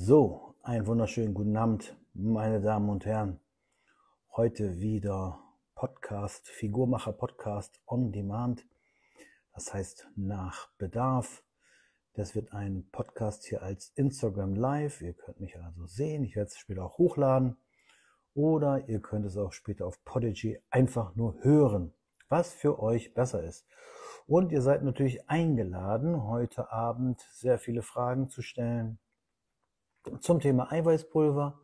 So, einen wunderschönen guten Abend, meine Damen und Herren. Heute wieder Podcast, Figurmacher Podcast on Demand. Das heißt nach Bedarf. Das wird ein Podcast hier als Instagram Live. Ihr könnt mich also sehen. Ich werde es später auch hochladen. Oder ihr könnt es auch später auf Podigy einfach nur hören, was für euch besser ist. Und ihr seid natürlich eingeladen, heute Abend sehr viele Fragen zu stellen zum Thema Eiweißpulver,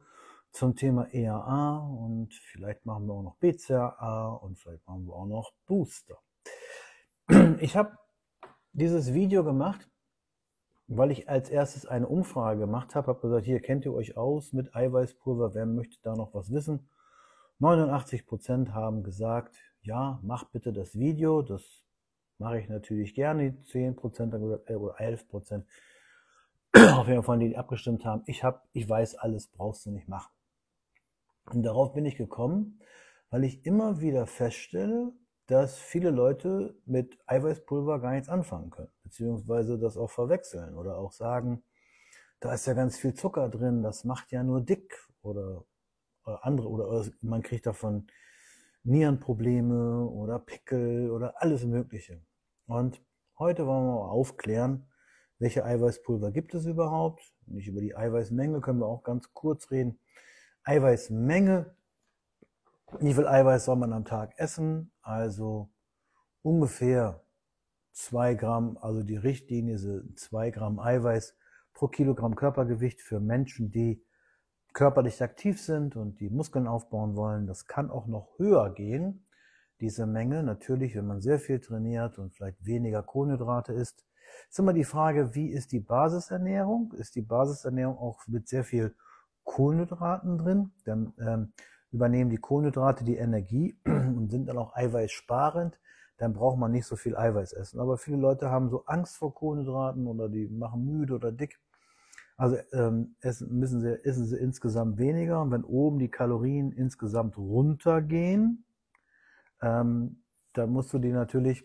zum Thema EAA und vielleicht machen wir auch noch BCAA und vielleicht machen wir auch noch Booster. Ich habe dieses Video gemacht, weil ich als erstes eine Umfrage gemacht habe, habe gesagt, hier kennt ihr euch aus mit Eiweißpulver, wer möchte da noch was wissen? 89 Prozent haben gesagt, ja, mach bitte das Video, das mache ich natürlich gerne. 10% haben gesagt, äh, oder 11% auf jeden Fall, die abgestimmt haben, ich habe, ich weiß alles, brauchst du nicht machen. Und darauf bin ich gekommen, weil ich immer wieder feststelle, dass viele Leute mit Eiweißpulver gar nichts anfangen können, beziehungsweise das auch verwechseln oder auch sagen, da ist ja ganz viel Zucker drin, das macht ja nur dick oder, oder andere oder man kriegt davon Nierenprobleme oder Pickel oder alles Mögliche. Und heute wollen wir mal aufklären, welche Eiweißpulver gibt es überhaupt? Nicht über die Eiweißmenge können wir auch ganz kurz reden. Eiweißmenge, wie viel Eiweiß soll man am Tag essen? Also ungefähr zwei Gramm, also die Richtlinie sind zwei Gramm Eiweiß pro Kilogramm Körpergewicht für Menschen, die körperlich aktiv sind und die Muskeln aufbauen wollen. Das kann auch noch höher gehen, diese Menge. Natürlich, wenn man sehr viel trainiert und vielleicht weniger Kohlenhydrate isst, ist immer die Frage, wie ist die Basisernährung? Ist die Basisernährung auch mit sehr viel Kohlenhydraten drin? Dann ähm, übernehmen die Kohlenhydrate die Energie und sind dann auch eiweißsparend. Dann braucht man nicht so viel Eiweiß essen. Aber viele Leute haben so Angst vor Kohlenhydraten oder die machen müde oder dick. Also ähm, essen, müssen sie, essen sie insgesamt weniger. Und wenn oben die Kalorien insgesamt runtergehen, ähm, dann musst du die natürlich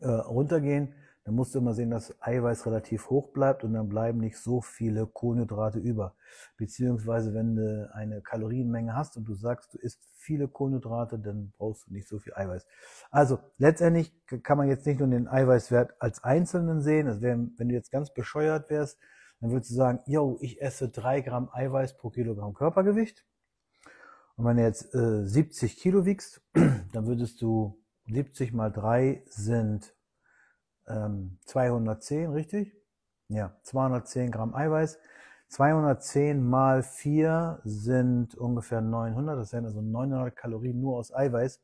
äh, runtergehen dann musst du immer sehen, dass Eiweiß relativ hoch bleibt und dann bleiben nicht so viele Kohlenhydrate über. Beziehungsweise, wenn du eine Kalorienmenge hast und du sagst, du isst viele Kohlenhydrate, dann brauchst du nicht so viel Eiweiß. Also letztendlich kann man jetzt nicht nur den Eiweißwert als Einzelnen sehen. Also wenn, wenn du jetzt ganz bescheuert wärst, dann würdest du sagen, yo, ich esse drei Gramm Eiweiß pro Kilogramm Körpergewicht. Und wenn du jetzt äh, 70 Kilo wiegst, dann würdest du 70 mal drei sind ähm, 210, richtig? Ja, 210 Gramm Eiweiß. 210 mal 4 sind ungefähr 900, das sind also 900 Kalorien nur aus Eiweiß.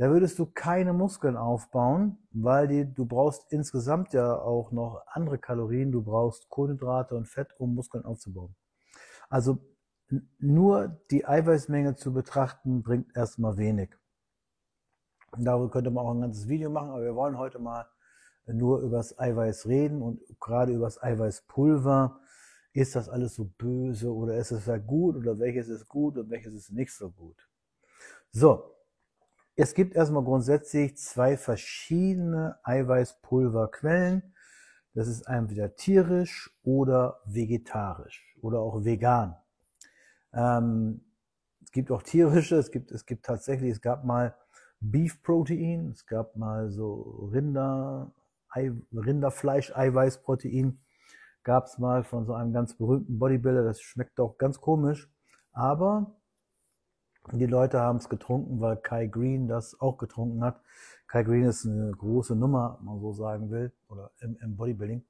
Da würdest du keine Muskeln aufbauen, weil die, du brauchst insgesamt ja auch noch andere Kalorien. Du brauchst Kohlenhydrate und Fett, um Muskeln aufzubauen. Also nur die Eiweißmenge zu betrachten, bringt erstmal wenig. Darüber könnte man auch ein ganzes Video machen, aber wir wollen heute mal nur übers Eiweiß reden und gerade übers Eiweißpulver. Ist das alles so böse oder ist es ja gut oder welches ist gut und welches ist nicht so gut? So. Es gibt erstmal grundsätzlich zwei verschiedene Eiweißpulverquellen. Das ist entweder tierisch oder vegetarisch oder auch vegan. Ähm, es gibt auch tierische, es gibt, es gibt tatsächlich, es gab mal Beef Protein, es gab mal so Rinder, Rinderfleisch, Eiweißprotein gab es mal von so einem ganz berühmten Bodybuilder. Das schmeckt auch ganz komisch. Aber die Leute haben es getrunken, weil Kai Green das auch getrunken hat. Kai Green ist eine große Nummer, wenn man so sagen will, oder im, im Bodybuilding.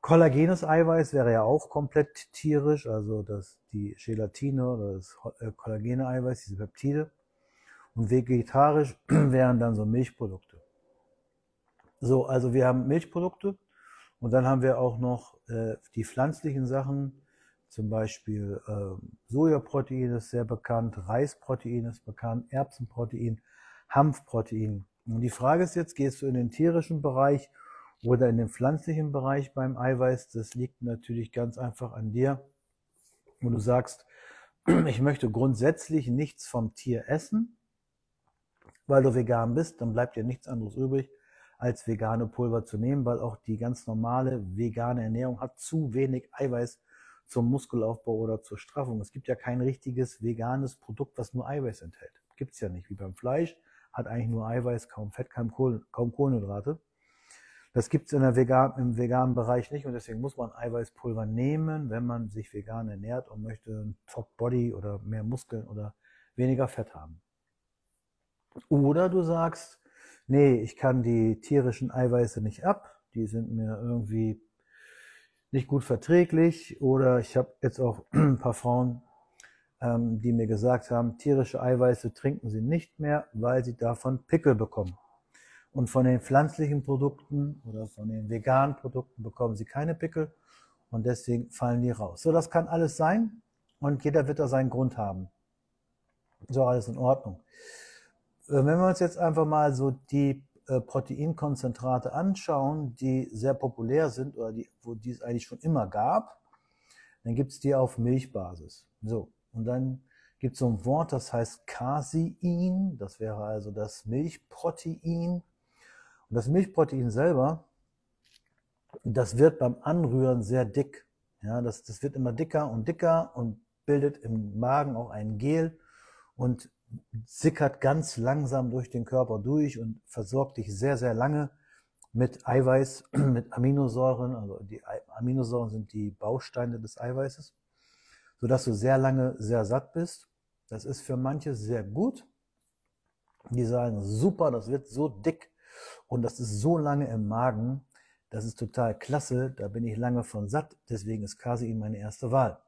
Kollagenes Eiweiß wäre ja auch komplett tierisch, also das, die Gelatine oder das äh, kollagene Eiweiß, diese Peptide. Und vegetarisch wären dann so Milchprodukte. So, also wir haben Milchprodukte und dann haben wir auch noch äh, die pflanzlichen Sachen, zum Beispiel äh, Sojaprotein ist sehr bekannt, Reisprotein ist bekannt, Erbsenprotein, Hanfprotein. Und die Frage ist jetzt, gehst du in den tierischen Bereich oder in den pflanzlichen Bereich beim Eiweiß? Das liegt natürlich ganz einfach an dir. Und du sagst, ich möchte grundsätzlich nichts vom Tier essen, weil du vegan bist, dann bleibt dir nichts anderes übrig, als vegane Pulver zu nehmen, weil auch die ganz normale vegane Ernährung hat zu wenig Eiweiß zum Muskelaufbau oder zur Straffung. Es gibt ja kein richtiges veganes Produkt, was nur Eiweiß enthält. Gibt's ja nicht. Wie beim Fleisch hat eigentlich nur Eiweiß, kaum Fett, kaum, Kohl, kaum Kohlenhydrate. Das gibt's in der vegan, im veganen Bereich nicht und deswegen muss man Eiweißpulver nehmen, wenn man sich vegan ernährt und möchte ein Top Body oder mehr Muskeln oder weniger Fett haben. Oder du sagst, nee, ich kann die tierischen Eiweiße nicht ab, die sind mir irgendwie nicht gut verträglich. Oder ich habe jetzt auch ein paar Frauen, ähm, die mir gesagt haben, tierische Eiweiße trinken sie nicht mehr, weil sie davon Pickel bekommen. Und von den pflanzlichen Produkten oder von den veganen Produkten bekommen sie keine Pickel und deswegen fallen die raus. So, das kann alles sein und jeder wird da seinen Grund haben. So, alles in Ordnung. Äh, wenn wir uns jetzt einfach mal so die äh, Proteinkonzentrate anschauen, die sehr populär sind oder die, wo die es eigentlich schon immer gab, dann gibt es die auf Milchbasis. So, und dann gibt es so ein Wort, das heißt Casein, das wäre also das Milchprotein. Und das Milchprotein selber, das wird beim Anrühren sehr dick. Ja, das, das wird immer dicker und dicker und bildet im Magen auch ein Gel. Und sickert ganz langsam durch den Körper durch und versorgt dich sehr, sehr lange mit Eiweiß, mit Aminosäuren. Also die Aminosäuren sind die Bausteine des Eiweißes, sodass du sehr lange sehr satt bist. Das ist für manche sehr gut. Die sagen, super, das wird so dick und das ist so lange im Magen. Das ist total klasse, da bin ich lange von satt, deswegen ist Casein meine erste Wahl.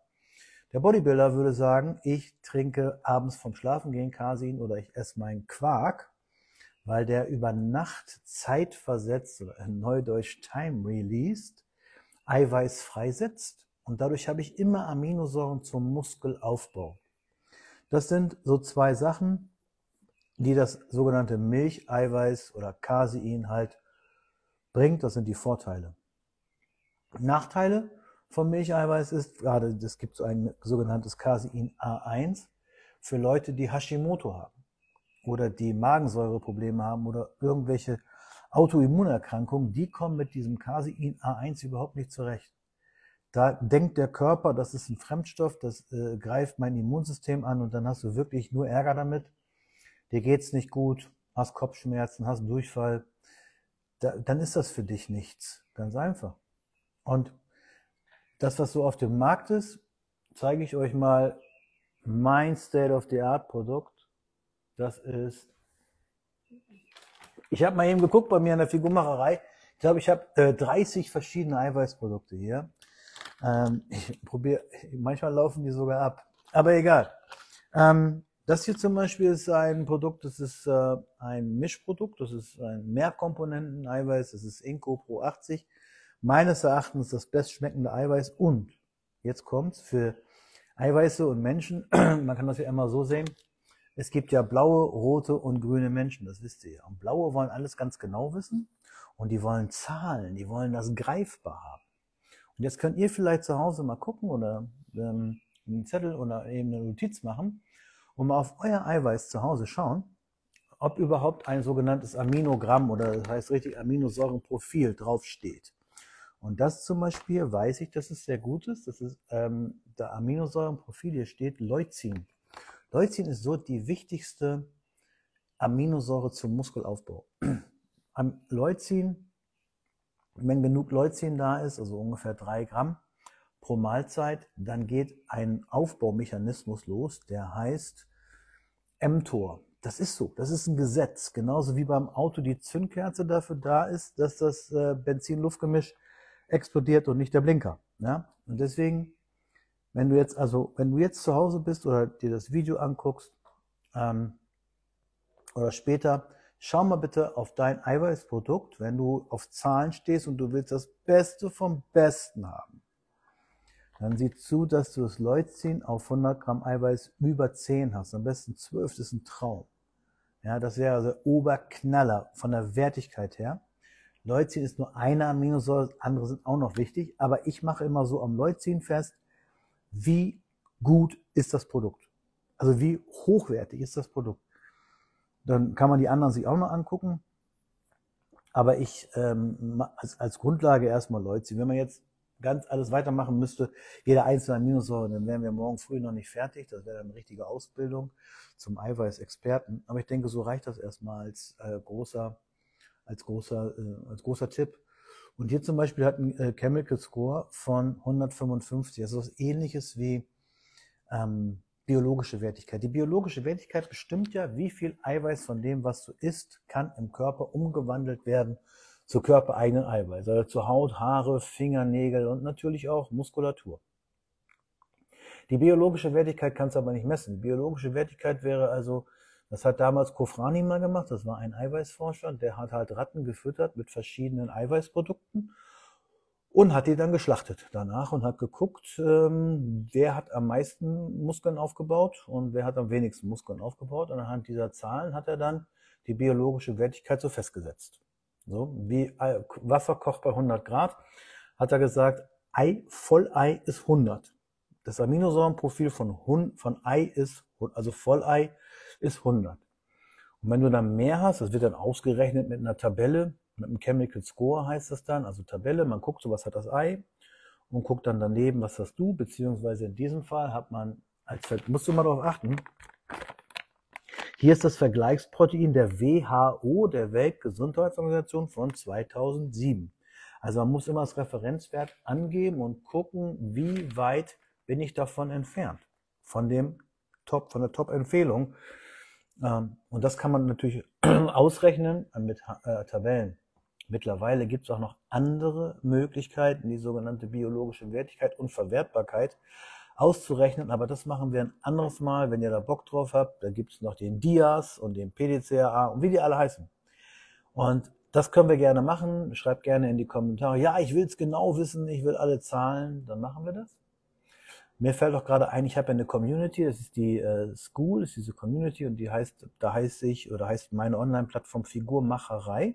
Der Bodybuilder würde sagen, ich trinke abends vom Schlafengehen Casein oder ich esse meinen Quark, weil der über Nacht zeitversetzt oder in Neudeutsch time released Eiweiß freisetzt und dadurch habe ich immer Aminosäuren zum Muskelaufbau. Das sind so zwei Sachen, die das sogenannte Milcheiweiß oder Casein halt bringt. Das sind die Vorteile. Nachteile, vom Milcheiweiß ist, gerade es gibt so ein sogenanntes Casein A1 für Leute, die Hashimoto haben oder die Magensäureprobleme haben oder irgendwelche Autoimmunerkrankungen, die kommen mit diesem Casein A1 überhaupt nicht zurecht. Da denkt der Körper, das ist ein Fremdstoff, das äh, greift mein Immunsystem an und dann hast du wirklich nur Ärger damit. Dir geht's nicht gut, hast Kopfschmerzen, hast Durchfall. Da, dann ist das für dich nichts. Ganz einfach. Und das, was so auf dem Markt ist, zeige ich euch mal mein State-of-the-Art-Produkt. Das ist, ich habe mal eben geguckt bei mir in der Figurmacherei. Ich glaube, ich habe äh, 30 verschiedene Eiweißprodukte hier. Ähm, ich probiere, manchmal laufen die sogar ab. Aber egal. Ähm, das hier zum Beispiel ist ein Produkt, das ist äh, ein Mischprodukt, das ist ein Mehrkomponenten-Eiweiß, das ist Inco Pro 80 meines Erachtens das bestschmeckende Eiweiß und jetzt kommt's für Eiweiße und Menschen, man kann das ja immer so sehen, es gibt ja blaue, rote und grüne Menschen, das wisst ihr ja. Und blaue wollen alles ganz genau wissen und die wollen Zahlen, die wollen das greifbar haben. Und jetzt könnt ihr vielleicht zu Hause mal gucken oder ähm, einen Zettel oder eben eine Notiz machen und mal auf euer Eiweiß zu Hause schauen, ob überhaupt ein sogenanntes Aminogramm oder das heißt richtig Aminosäurenprofil draufsteht. Und das zum Beispiel weiß ich, dass es sehr gut ist. Das ist ähm, der Aminosäurenprofil, hier steht Leucin. Leucin ist so die wichtigste Aminosäure zum Muskelaufbau. Am Leucin, wenn genug Leucin da ist, also ungefähr drei Gramm pro Mahlzeit, dann geht ein Aufbaumechanismus los, der heißt mTOR. Das ist so, das ist ein Gesetz. Genauso wie beim Auto die Zündkerze dafür da ist, dass das äh, Benzin-Luftgemisch explodiert und nicht der Blinker. Ja? Und deswegen, wenn du jetzt also, wenn du jetzt zu Hause bist oder dir das Video anguckst ähm, oder später, schau mal bitte auf dein Eiweißprodukt, wenn du auf Zahlen stehst und du willst das Beste vom Besten haben. Dann sieh zu, dass du das Leucin auf 100 Gramm Eiweiß über 10 hast. Am besten 12, das ist ein Traum. Ja, das wäre also Oberknaller von der Wertigkeit her. Leucin ist nur eine Aminosäure, andere sind auch noch wichtig, aber ich mache immer so am Leucin fest, wie gut ist das Produkt? Also wie hochwertig ist das Produkt? Dann kann man die anderen sich auch noch angucken. Aber ich ähm, als, als Grundlage erstmal Leute, wenn man jetzt ganz alles weitermachen müsste, jeder einzelne Aminosäure, dann wären wir morgen früh noch nicht fertig. Das wäre dann eine richtige Ausbildung zum Eiweiß-Experten. Aber ich denke, so reicht das erstmal als äh, großer, als großer, äh, als großer Tipp. Und hier zum Beispiel hat ein äh, Chemical Score von 155. Also was ähnliches wie ähm, biologische Wertigkeit. Die biologische Wertigkeit bestimmt ja, wie viel Eiweiß von dem, was du isst, kann im Körper umgewandelt werden zu körpereigenen Eiweiß, also zu Haut, Haare, Fingernägel und natürlich auch Muskulatur. Die biologische Wertigkeit kannst du aber nicht messen. Die biologische Wertigkeit wäre also, das hat damals Kofrani mal gemacht, das war ein Eiweißforscher, der hat halt Ratten gefüttert mit verschiedenen Eiweißprodukten und hat die dann geschlachtet danach und hat geguckt, ähm, wer hat am meisten Muskeln aufgebaut und wer hat am wenigsten Muskeln aufgebaut. Und anhand dieser Zahlen hat er dann die biologische Wertigkeit so festgesetzt. So, wie Wasser kocht bei 100 Grad, hat er gesagt, Ei, Vollei ist 100. Das Aminosäurenprofil von, von Ei ist, also Vollei ist 100. Und wenn du dann mehr hast, das wird dann ausgerechnet mit einer Tabelle, mit einem Chemical Score heißt das dann, also Tabelle, man guckt so, was hat das Ei und guckt dann daneben, was hast du, beziehungsweise in diesem Fall hat man, als musst du mal darauf achten, hier ist das Vergleichsprotein der WHO, der Weltgesundheitsorganisation von 2007. Also man muss immer das Referenzwert angeben und gucken, wie weit bin ich davon entfernt, von dem Top, von der Top-Empfehlung. Ähm, und das kann man natürlich ausrechnen mit äh, Tabellen. Mittlerweile gibt es auch noch andere Möglichkeiten, die sogenannte biologische Wertigkeit und Verwertbarkeit auszurechnen, aber das machen wir ein anderes Mal, wenn ihr da Bock drauf habt. Da gibt es noch den DIAS und den PDCAA und wie die alle heißen. Und das können wir gerne machen. Schreibt gerne in die Kommentare, ja, ich will es genau wissen, ich will alle Zahlen, dann machen wir das. Mir fällt auch gerade ein, ich habe eine Community, das ist die äh, School, das ist diese Community und die heißt, da heißt ich oder heißt meine Online-Plattform Figurmacherei.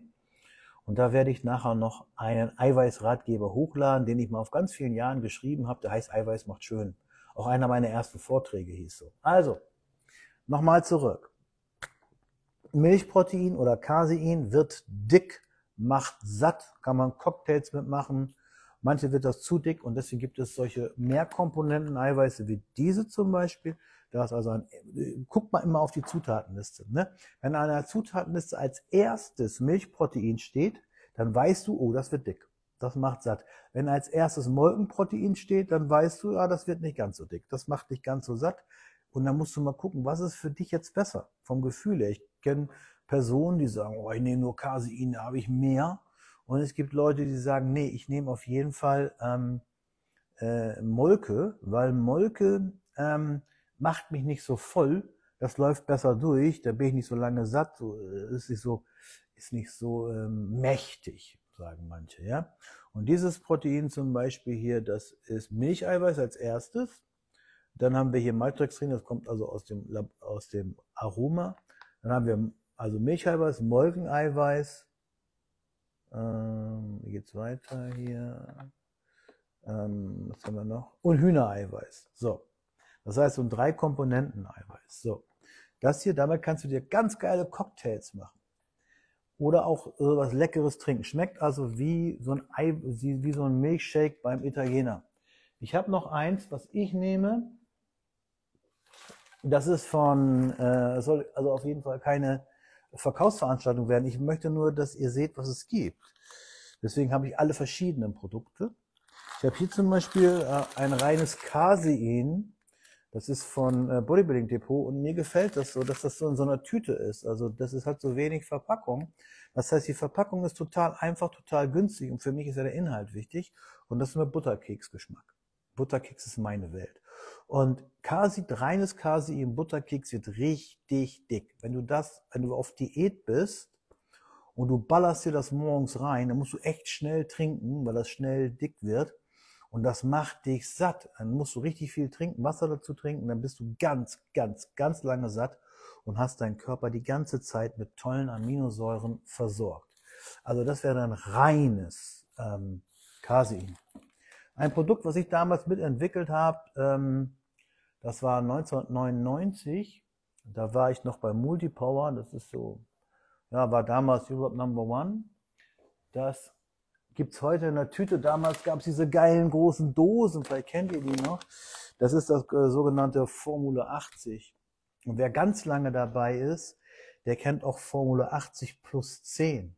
Und da werde ich nachher noch einen Eiweiß-Ratgeber hochladen, den ich mal auf ganz vielen Jahren geschrieben habe. Der heißt Eiweiß macht schön. Auch einer meiner ersten Vorträge hieß so. Also, nochmal zurück. Milchprotein oder Casein wird dick, macht satt, kann man Cocktails mitmachen. Manche wird das zu dick und deswegen gibt es solche Mehrkomponenten-Eiweiße wie diese zum Beispiel. Da ist also ein, guckt mal immer auf die Zutatenliste. Ne? Wenn an einer Zutatenliste als erstes Milchprotein steht, dann weißt du, oh, das wird dick. Das macht satt. Wenn als erstes Molkenprotein steht, dann weißt du, ja, das wird nicht ganz so dick. Das macht nicht ganz so satt. Und dann musst du mal gucken, was ist für dich jetzt besser vom Gefühl her. Ich kenne Personen, die sagen, oh, ich nehme nur Casein, da habe ich mehr. Und es gibt Leute, die sagen, nee, ich nehme auf jeden Fall ähm, äh, Molke, weil Molke ähm, macht mich nicht so voll. Das läuft besser durch, da bin ich nicht so lange satt, so, äh, ist nicht so, ist nicht so ähm, mächtig sagen manche, ja. Und dieses Protein zum Beispiel hier, das ist Milcheiweiß als erstes. Dann haben wir hier Maltodextrin, das kommt also aus dem, aus dem Aroma. Dann haben wir also Milcheiweiß, Molkeneiweiß. Ähm, wie geht's weiter hier? Ähm, was haben wir noch? Und Hühnereiweiß. So. Das heißt, um drei Komponenten Eiweiß. So. Das hier, damit kannst du dir ganz geile Cocktails machen oder auch was Leckeres trinken. Schmeckt also wie so ein Ei, wie so ein Milchshake beim Italiener. Ich habe noch eins, was ich nehme. Das ist von, äh, soll also auf jeden Fall keine Verkaufsveranstaltung werden. Ich möchte nur, dass ihr seht, was es gibt. Deswegen habe ich alle verschiedenen Produkte. Ich habe hier zum Beispiel äh, ein reines Casein. Das ist von äh, Bodybuilding Depot und mir gefällt das so, dass das so in so einer Tüte ist. Also das ist halt so wenig Verpackung. Das heißt, die Verpackung ist total einfach, total günstig und für mich ist ja der Inhalt wichtig und das ist mit Butterkeksgeschmack. Butterkeks ist meine Welt. Und Kasi, reines Kasi im Butterkeks wird richtig dick. Wenn du das, wenn du auf Diät bist und du ballerst dir das morgens rein, dann musst du echt schnell trinken, weil das schnell dick wird. Und das macht dich satt. Dann musst du richtig viel trinken, Wasser dazu trinken, dann bist du ganz, ganz, ganz lange satt und hast deinen Körper die ganze Zeit mit tollen Aminosäuren versorgt. Also das wäre ein reines ähm, Casein. Ein Produkt, was ich damals mitentwickelt habe, ähm, das war 1999. Da war ich noch bei Multipower. Das ist so, ja, war damals Europe Number One. Das gibt's heute in der Tüte. Damals gab's diese geilen großen Dosen, vielleicht kennt ihr die noch. Das ist das äh, sogenannte Formule 80. Und wer ganz lange dabei ist, der kennt auch Formule 80 plus 10.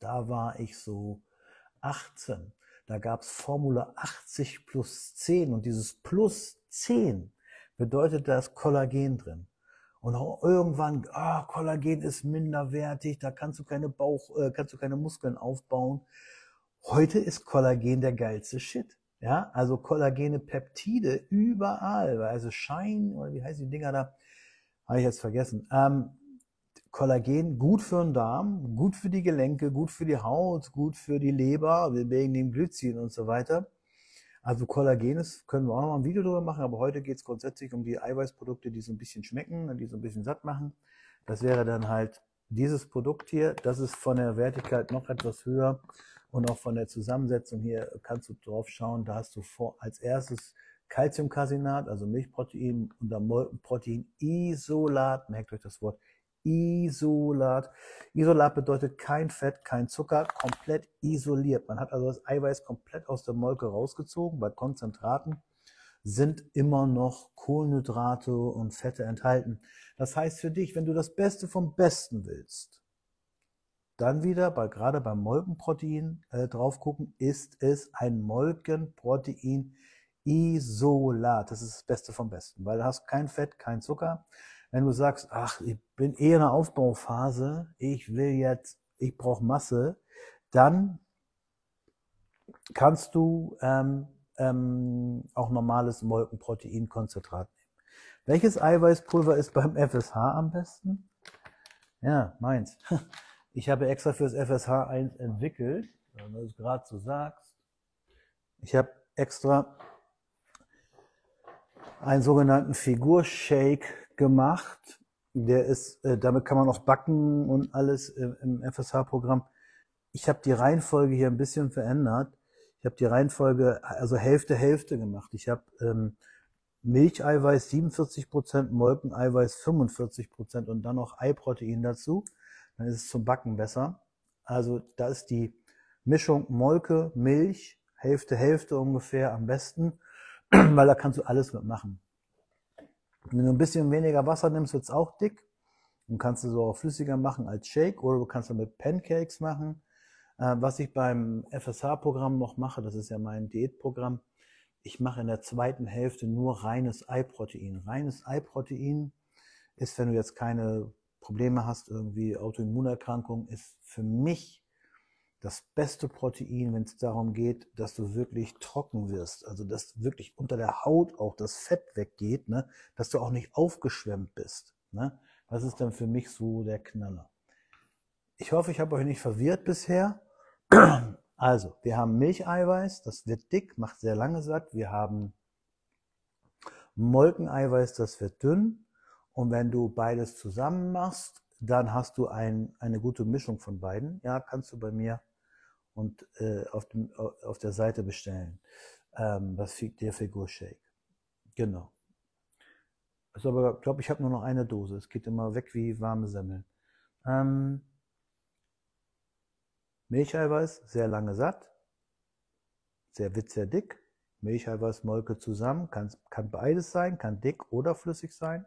Da war ich so 18. Da gab's Formule 80 plus 10 und dieses plus 10 bedeutet, da ist Kollagen drin. Und irgendwann, ah, Kollagen ist minderwertig, da kannst du keine Bauch, äh, kannst du keine Muskeln aufbauen. Heute ist Kollagen der geilste Shit. Ja, also kollagene Peptide überall, also Schein, oder wie heißen die Dinger da? Habe ich jetzt vergessen. Ähm, Kollagen gut für den Darm, gut für die Gelenke, gut für die Haut, gut für die Leber, wegen dem Glycin und so weiter. Also Kollagen ist, können wir auch noch mal ein Video drüber machen, aber heute geht es grundsätzlich um die Eiweißprodukte, die so ein bisschen schmecken, die so ein bisschen satt machen. Das wäre dann halt dieses Produkt hier. Das ist von der Wertigkeit noch etwas höher und auch von der Zusammensetzung hier kannst du drauf schauen. Da hast du vor, als erstes Calciumcasinat, also Milchprotein und dann Molkenprotein Isolat. Merkt euch das Wort Isolat. Isolat bedeutet kein Fett, kein Zucker, komplett isoliert. Man hat also das Eiweiß komplett aus der Molke rausgezogen. Bei Konzentraten sind immer noch Kohlenhydrate und Fette enthalten. Das heißt für dich, wenn du das Beste vom Besten willst, dann wieder bei, gerade beim Molkenprotein äh, drauf gucken, ist es ein Molkenprotein Isolat. Das ist das Beste vom Besten, weil du hast kein Fett, kein Zucker. Wenn du sagst, ach, ich bin eher in der Aufbauphase, ich will jetzt, ich brauche Masse, dann kannst du ähm, ähm, auch normales Molkenproteinkonzentrat nehmen. Welches Eiweißpulver ist beim FSH am besten? Ja, meins. Ich habe extra fürs FSH eins entwickelt, wenn du es gerade so sagst. Ich habe extra einen sogenannten Figurshake gemacht. Der ist, äh, damit kann man auch backen und alles im, im FSH-Programm. Ich habe die Reihenfolge hier ein bisschen verändert. Ich habe die Reihenfolge, also Hälfte, Hälfte gemacht. Ich habe ähm, Milcheiweiß 47%, Prozent, Molkeneiweiß 45 Prozent und dann noch Eiprotein dazu. Dann ist es zum Backen besser. Also da ist die Mischung Molke, Milch, Hälfte, Hälfte ungefähr am besten, weil da kannst du alles mitmachen. Wenn du ein bisschen weniger Wasser nimmst, wird's auch dick. Dann kannst du so auch flüssiger machen als Shake oder du kannst damit Pancakes machen. Äh, was ich beim FSH-Programm noch mache, das ist ja mein Diätprogramm, ich mache in der zweiten Hälfte nur reines Eiprotein. Reines Eiprotein ist, wenn du jetzt keine Probleme hast, irgendwie Autoimmunerkrankung, ist für mich das beste Protein, wenn es darum geht, dass du wirklich trocken wirst, also dass wirklich unter der Haut auch das Fett weggeht, ne? dass du auch nicht aufgeschwemmt bist. Ne? Das ist dann für mich so der Knaller. Ich hoffe, ich habe euch nicht verwirrt bisher. Also, wir haben Milcheiweiß, das wird dick, macht sehr lange satt. Wir haben Molkeneiweiß, das wird dünn. Und wenn du beides zusammen machst, dann hast du ein, eine gute Mischung von beiden. Ja, kannst du bei mir und äh, auf, dem, auf der Seite bestellen. Ähm, was der Figur Shake. Genau. Ist aber, ich glaube, ich habe nur noch eine Dose. Es geht immer weg wie warme Semmeln. Ähm, Milcheiweiß, sehr lange satt. Sehr wird sehr dick. Milcheiweiß, Molke zusammen. Kann, kann beides sein, kann dick oder flüssig sein.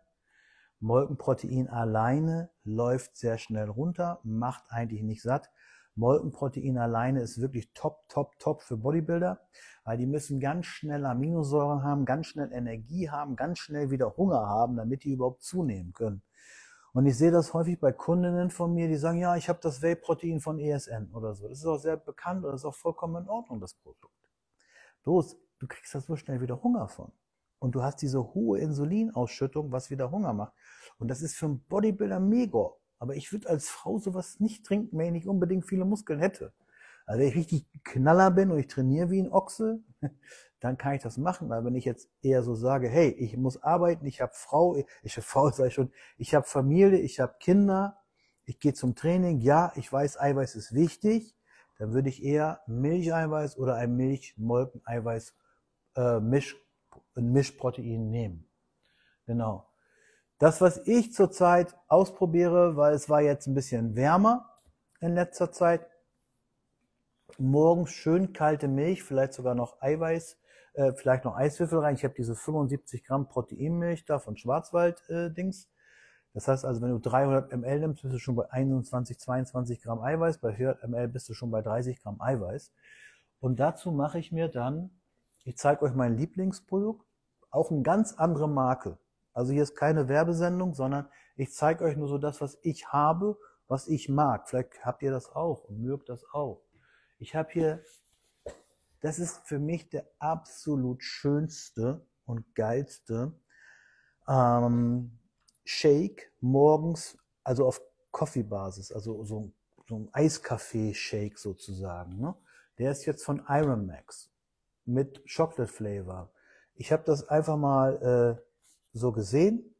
Molkenprotein alleine läuft sehr schnell runter, macht eigentlich nicht satt. Molkenprotein alleine ist wirklich top, top, top für Bodybuilder, weil die müssen ganz schnell Aminosäuren haben, ganz schnell Energie haben, ganz schnell wieder Hunger haben, damit die überhaupt zunehmen können. Und ich sehe das häufig bei Kundinnen von mir, die sagen, ja, ich habe das Whey-Protein von ESN oder so. Das ist auch sehr bekannt und das ist auch vollkommen in Ordnung, das Produkt. Bloß, du kriegst da so schnell wieder Hunger von. Und du hast diese hohe Insulinausschüttung, was wieder Hunger macht. Und das ist für einen Bodybuilder mega. Aber ich würde als Frau sowas nicht trinken, wenn ich nicht unbedingt viele Muskeln hätte. Also wenn ich richtig Knaller bin und ich trainiere wie ein Ochse, dann kann ich das machen. Aber wenn ich jetzt eher so sage, hey, ich muss arbeiten, ich habe Frau, ich habe Frau, ich schon, ich habe Familie, ich habe Kinder, ich gehe zum Training, ja, ich weiß, Eiweiß ist wichtig, dann würde ich eher Milcheiweiß oder ein Milch-Molkeneiweiß äh, Misch, ein Mischprotein nehmen. Genau. Das, was ich zurzeit ausprobiere, weil es war jetzt ein bisschen wärmer in letzter Zeit, morgens schön kalte Milch, vielleicht sogar noch Eiweiß, äh, vielleicht noch Eiswürfel rein. Ich habe diese 75 Gramm Proteinmilch da von Schwarzwald-Dings. Äh, das heißt also, wenn du 300 ml nimmst, bist du schon bei 21, 22 Gramm Eiweiß. Bei 400 ml bist du schon bei 30 Gramm Eiweiß. Und dazu mache ich mir dann, ich zeige euch mein Lieblingsprodukt, auch eine ganz andere Marke. Also hier ist keine Werbesendung, sondern ich zeige euch nur so das, was ich habe, was ich mag. Vielleicht habt ihr das auch und mögt das auch. Ich habe hier, das ist für mich der absolut schönste und geilste ähm, Shake morgens, also auf Coffee-Basis, also so, so ein Eiskaffee-Shake sozusagen. Ne? Der ist jetzt von Iron Max mit Chocolate Flavor. Ich habe das einfach mal äh, so gesehen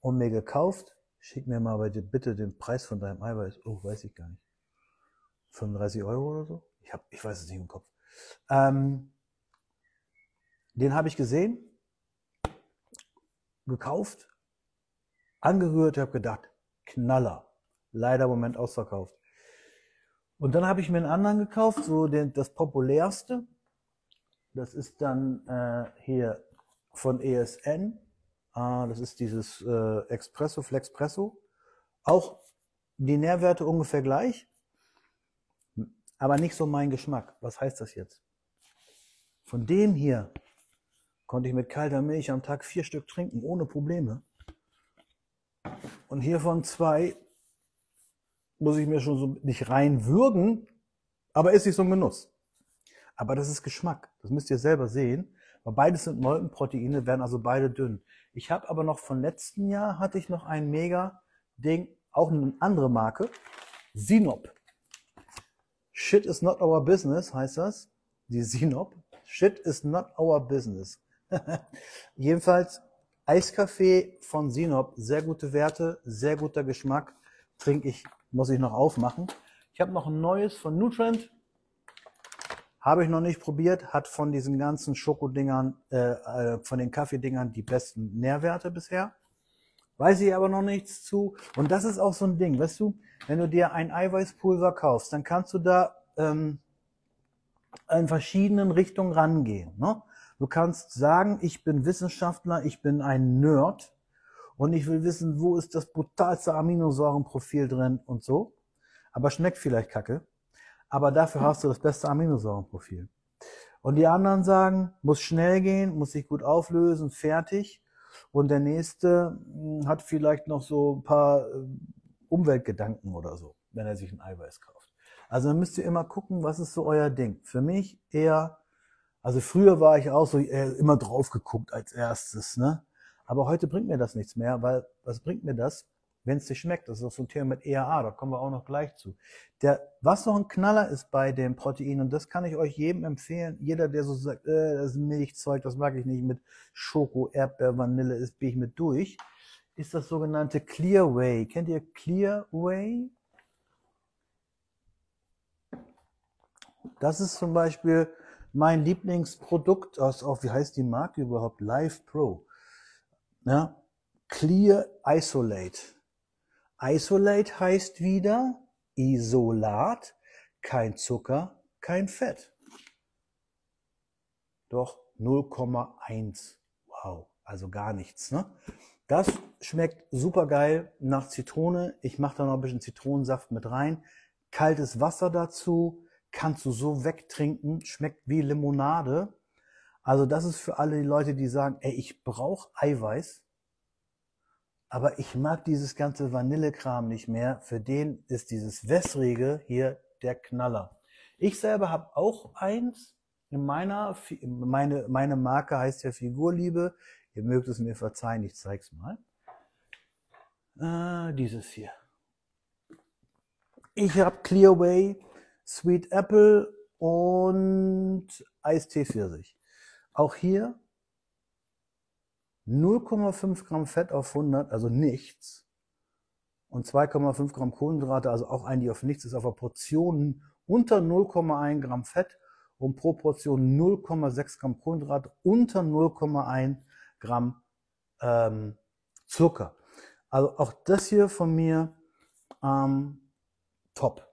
und mir gekauft. Schick mir mal bitte den Preis von deinem Eiweiß. Oh, weiß ich gar nicht. 35 Euro oder so? Ich, hab, ich weiß es nicht im Kopf. Ähm, den habe ich gesehen, gekauft, angerührt, habe gedacht, Knaller. Leider im Moment ausverkauft. Und dann habe ich mir einen anderen gekauft, so den, das populärste. Das ist dann äh, hier von ESN. Ah, das ist dieses äh, Expresso Flexpresso. Auch die Nährwerte ungefähr gleich, aber nicht so mein Geschmack. Was heißt das jetzt? Von dem hier konnte ich mit kalter Milch am Tag vier Stück trinken, ohne Probleme. Und hiervon zwei muss ich mir schon so nicht reinwürgen, aber ist nicht so ein Genuss. Aber das ist Geschmack. Das müsst ihr selber sehen. Weil beides sind Molkenproteine, werden also beide dünn. Ich habe aber noch von letzten Jahr hatte ich noch ein mega Ding, auch eine andere Marke, Sinop. Shit is not our business heißt das. Die Sinop. Shit is not our business. Jedenfalls Eiskaffee von Sinop, sehr gute Werte, sehr guter Geschmack. Trinke ich, muss ich noch aufmachen. Ich habe noch ein neues von Nutrient. Habe ich noch nicht probiert, hat von diesen ganzen Schokodingern, äh, äh, von den Kaffeedingern die besten Nährwerte bisher. Weiß ich aber noch nichts zu. Und das ist auch so ein Ding, weißt du, wenn du dir ein Eiweißpulver kaufst, dann kannst du da ähm, in verschiedenen Richtungen rangehen. Ne? Du kannst sagen, ich bin Wissenschaftler, ich bin ein Nerd und ich will wissen, wo ist das brutalste Aminosäurenprofil drin und so. Aber schmeckt vielleicht kacke. Aber dafür hast du das beste Aminosäurenprofil. Und die anderen sagen, muss schnell gehen, muss sich gut auflösen, fertig. Und der nächste hm, hat vielleicht noch so ein paar äh, Umweltgedanken oder so, wenn er sich ein Eiweiß kauft. Also dann müsst ihr immer gucken, was ist so euer Ding. Für mich eher also früher war ich auch so äh, immer drauf geguckt als erstes, ne? Aber heute bringt mir das nichts mehr, weil was bringt mir das, wenn es dir schmeckt? Das ist auch so ein Thema mit EAA, da kommen wir auch noch gleich zu. Der, was noch ein Knaller ist bei dem Protein, und das kann ich euch jedem empfehlen, jeder, der so sagt, äh, das ist Milchzeug, das mag ich nicht, mit Schoko, Erdbeer, Vanille, ist bin ich mit durch, ist das sogenannte Clear Whey. Kennt ihr Clear Whey? Das ist zum Beispiel mein Lieblingsprodukt aus, auch wie heißt die Marke überhaupt? Live Pro. Ja, Clear Isolate. Isolate heißt wieder Isolat, kein Zucker, kein Fett. Doch 0,1. Wow, also gar nichts. Ne? Das schmeckt super geil nach Zitrone. Ich mache da noch ein bisschen Zitronensaft mit rein. Kaltes Wasser dazu kannst du so wegtrinken, schmeckt wie Limonade. Also das ist für alle die Leute, die sagen, ey, ich brauche Eiweiß, aber ich mag dieses ganze Vanillekram nicht mehr. Für den ist dieses Wässrige hier der Knaller. Ich selber habe auch eins. In meiner, meine, meine Marke heißt ja Figurliebe. Ihr mögt es mir verzeihen, ich zeig's mal. Äh, dieses hier. Ich habe Clearway Sweet Apple und Eistee Pfirsich. Auch hier 0,5 Gramm Fett auf 100, also nichts. Und 2,5 Gramm Kohlenhydrate, also auch ein, die auf nichts ist, auf der Portion unter 0,1 Gramm Fett und pro Portion 0,6 Gramm Kohlenhydrate unter 0,1 Gramm ähm, Zucker. Also auch das hier von mir ähm, top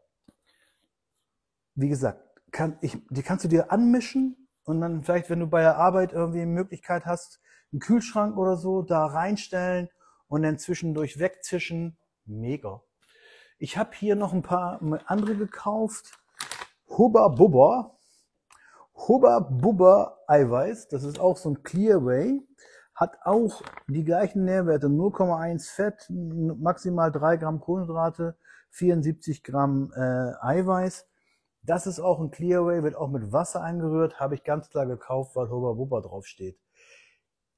wie gesagt, kann ich, die kannst du dir anmischen und dann vielleicht, wenn du bei der Arbeit irgendwie Möglichkeit hast, einen Kühlschrank oder so da reinstellen und dann zwischendurch wegzischen. Mega. Ich habe hier noch ein paar andere gekauft. Hubba Bubba. Hubba Bubba Eiweiß. Das ist auch so ein Clearway. Hat auch die gleichen Nährwerte. 0,1 Fett, maximal 3 Gramm Kohlenhydrate, 74 Gramm äh, Eiweiß. Das ist auch ein Clearway, wird auch mit Wasser eingerührt. Habe ich ganz klar gekauft, weil Hubba Bubba draufsteht.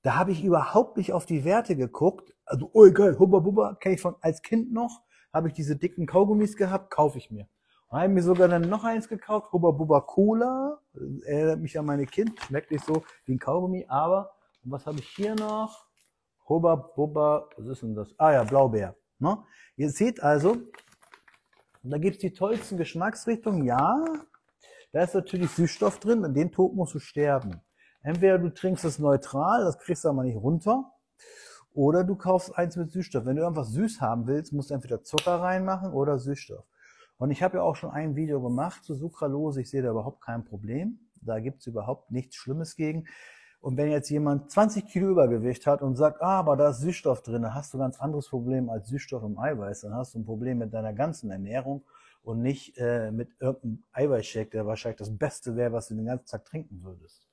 Da habe ich überhaupt nicht auf die Werte geguckt. Also, oh geil, Hubba Bubba kenne ich von als Kind noch. Habe ich diese dicken Kaugummis gehabt, kaufe ich mir. Und habe mir sogar dann noch eins gekauft, Hubba Bubba Cola. Erinnert mich an meine Kind, schmeckt nicht so wie ein Kaugummi, aber und was habe ich hier noch? Hubba Bubba, was ist denn das? Ah ja, Blaubeer. Ne? Ihr seht also, da gibt's die tollsten Geschmacksrichtungen. Ja, da ist natürlich Süßstoff drin, an den Tod musst du sterben. Entweder du trinkst es neutral, das kriegst du aber nicht runter, oder du kaufst eins mit Süßstoff. Wenn du irgendwas süß haben willst, musst du entweder Zucker reinmachen oder Süßstoff. Und ich habe ja auch schon ein Video gemacht zu Sucralose. Ich sehe da überhaupt kein Problem. Da gibt's überhaupt nichts Schlimmes gegen. Und wenn jetzt jemand 20 Kilo Übergewicht hat und sagt, ah, aber da ist Süßstoff drin, dann hast du ein ganz anderes Problem als Süßstoff im Eiweiß. Dann hast du ein Problem mit deiner ganzen Ernährung und nicht äh, mit irgendeinem Eiweißshake, der wahrscheinlich das Beste wäre, was du den ganzen Tag trinken würdest.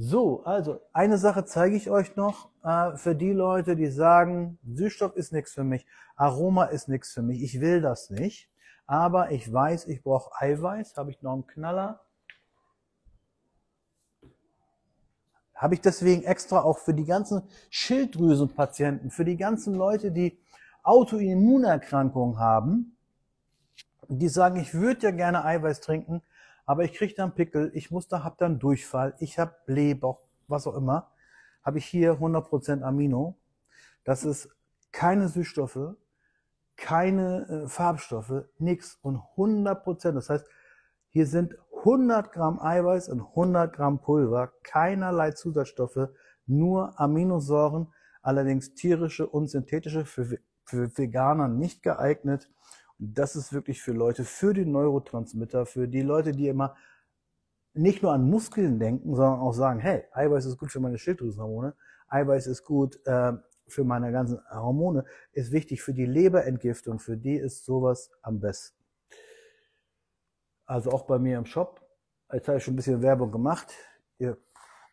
So, also eine Sache zeige ich euch noch äh, für die Leute, die sagen, Süßstoff ist nichts für mich, Aroma ist nichts für mich, ich will das nicht, aber ich weiß, ich brauche Eiweiß, habe ich noch einen Knaller, Habe ich deswegen extra auch für die ganzen Schilddrüsenpatienten, für die ganzen Leute, die Autoimmunerkrankungen haben, die sagen, ich würde ja gerne Eiweiß trinken, aber ich kriege dann Pickel, ich muss da, hab dann Durchfall, ich habe Blähbauch, was auch immer, habe ich hier 100% Amino. Das ist keine Süßstoffe, keine äh, Farbstoffe, nix und 100%. Das heißt, hier sind 100 Gramm Eiweiß und 100 Gramm Pulver, keinerlei Zusatzstoffe, nur Aminosäuren, allerdings tierische und synthetische, für, für Veganer nicht geeignet. Das ist wirklich für Leute, für die Neurotransmitter, für die Leute, die immer nicht nur an Muskeln denken, sondern auch sagen, hey, Eiweiß ist gut für meine Schilddrüsenhormone, Eiweiß ist gut äh, für meine ganzen Hormone, ist wichtig für die Leberentgiftung, für die ist sowas am besten. Also auch bei mir im Shop. Jetzt habe ich schon ein bisschen Werbung gemacht. Ihr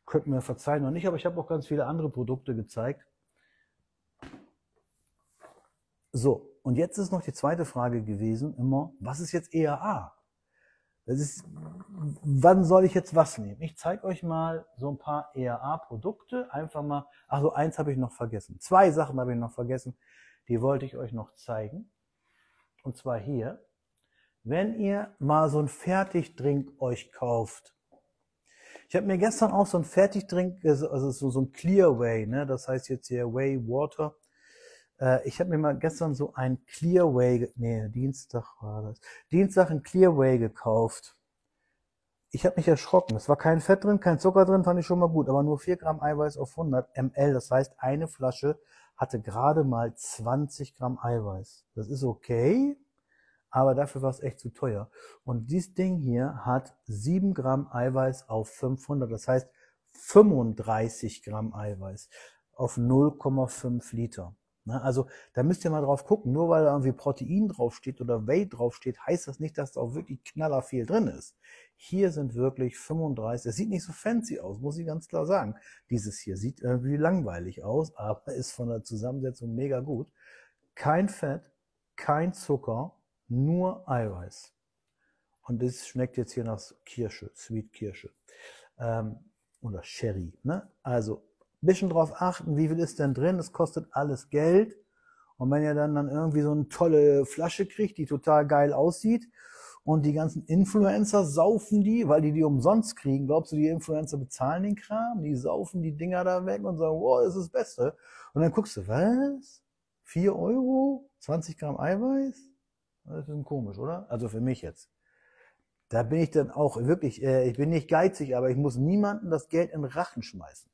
könnt mir verzeihen noch nicht, aber ich habe auch ganz viele andere Produkte gezeigt. So, und jetzt ist noch die zweite Frage gewesen, immer, was ist jetzt EAA? Das ist, wann soll ich jetzt was nehmen? Ich zeige euch mal so ein paar EAA-Produkte. Einfach mal, ach so, eins habe ich noch vergessen. Zwei Sachen habe ich noch vergessen. Die wollte ich euch noch zeigen. Und zwar hier. Wenn ihr mal so ein Fertigdrink euch kauft, ich habe mir gestern auch so ein Fertigdrink, also so, so ein Clear Way, ne? das heißt jetzt hier Way Water. Äh, ich habe mir mal gestern so ein Clear Way, nee, Dienstag war das, Dienstag ein Clear Way gekauft. Ich habe mich erschrocken. Es war kein Fett drin, kein Zucker drin, fand ich schon mal gut, aber nur 4 Gramm Eiweiß auf 100 ml. Das heißt, eine Flasche hatte gerade mal 20 Gramm Eiweiß. Das ist okay, aber dafür war es echt zu teuer. Und dieses Ding hier hat 7 Gramm Eiweiß auf 500, das heißt 35 Gramm Eiweiß auf 0,5 Liter. Ne? Also da müsst ihr mal drauf gucken. Nur weil da irgendwie Protein draufsteht oder Whey draufsteht, heißt das nicht, dass da auch wirklich knaller viel drin ist. Hier sind wirklich 35. Es sieht nicht so fancy aus, muss ich ganz klar sagen. Dieses hier sieht irgendwie langweilig aus, aber ist von der Zusammensetzung mega gut. Kein Fett, kein Zucker, nur Eiweiß. Und das schmeckt jetzt hier nach Kirsche, Sweet Kirsche. Ähm, oder Sherry. Ne? Also bisschen drauf achten, wie viel ist denn drin. Das kostet alles Geld. Und wenn ihr dann, dann irgendwie so eine tolle Flasche kriegt, die total geil aussieht, und die ganzen Influencer saufen die, weil die die umsonst kriegen. Glaubst du, die Influencer bezahlen den Kram? Die saufen die Dinger da weg und sagen, wow, das ist das Beste. Und dann guckst du, was? 4 Euro? 20 Gramm Eiweiß? Das ist komisch, oder? Also für mich jetzt. Da bin ich dann auch wirklich, äh, ich bin nicht geizig, aber ich muss niemandem das Geld in den Rachen schmeißen.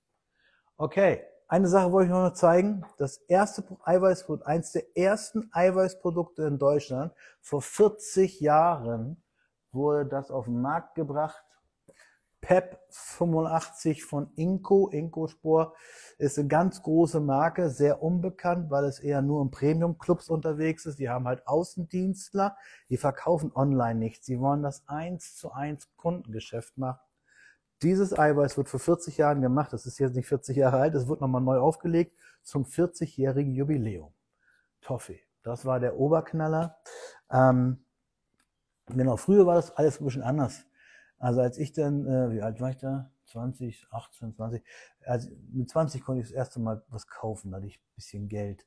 Okay, eine Sache wollte ich noch zeigen. Das erste Eiweißprodukt, eins der ersten Eiweißprodukte in Deutschland, vor 40 Jahren wurde das auf den Markt gebracht. PEP 85 von Inco. Inco Spor ist eine ganz große Marke, sehr unbekannt, weil es eher nur in Premium-Clubs unterwegs ist. Die haben halt Außendienstler, die verkaufen online nichts. Sie wollen das eins zu eins Kundengeschäft machen. Dieses Eiweiß wird vor 40 Jahren gemacht. Das ist jetzt nicht 40 Jahre alt. Es wird nochmal neu aufgelegt zum 40-jährigen Jubiläum. Toffee. Das war der Oberknaller. Ähm, genau, früher war das alles ein bisschen anders. Also als ich dann, äh, wie alt war ich da? 20, 18, 20. Also mit 20 konnte ich das erste Mal was kaufen, da hatte ich ein bisschen Geld.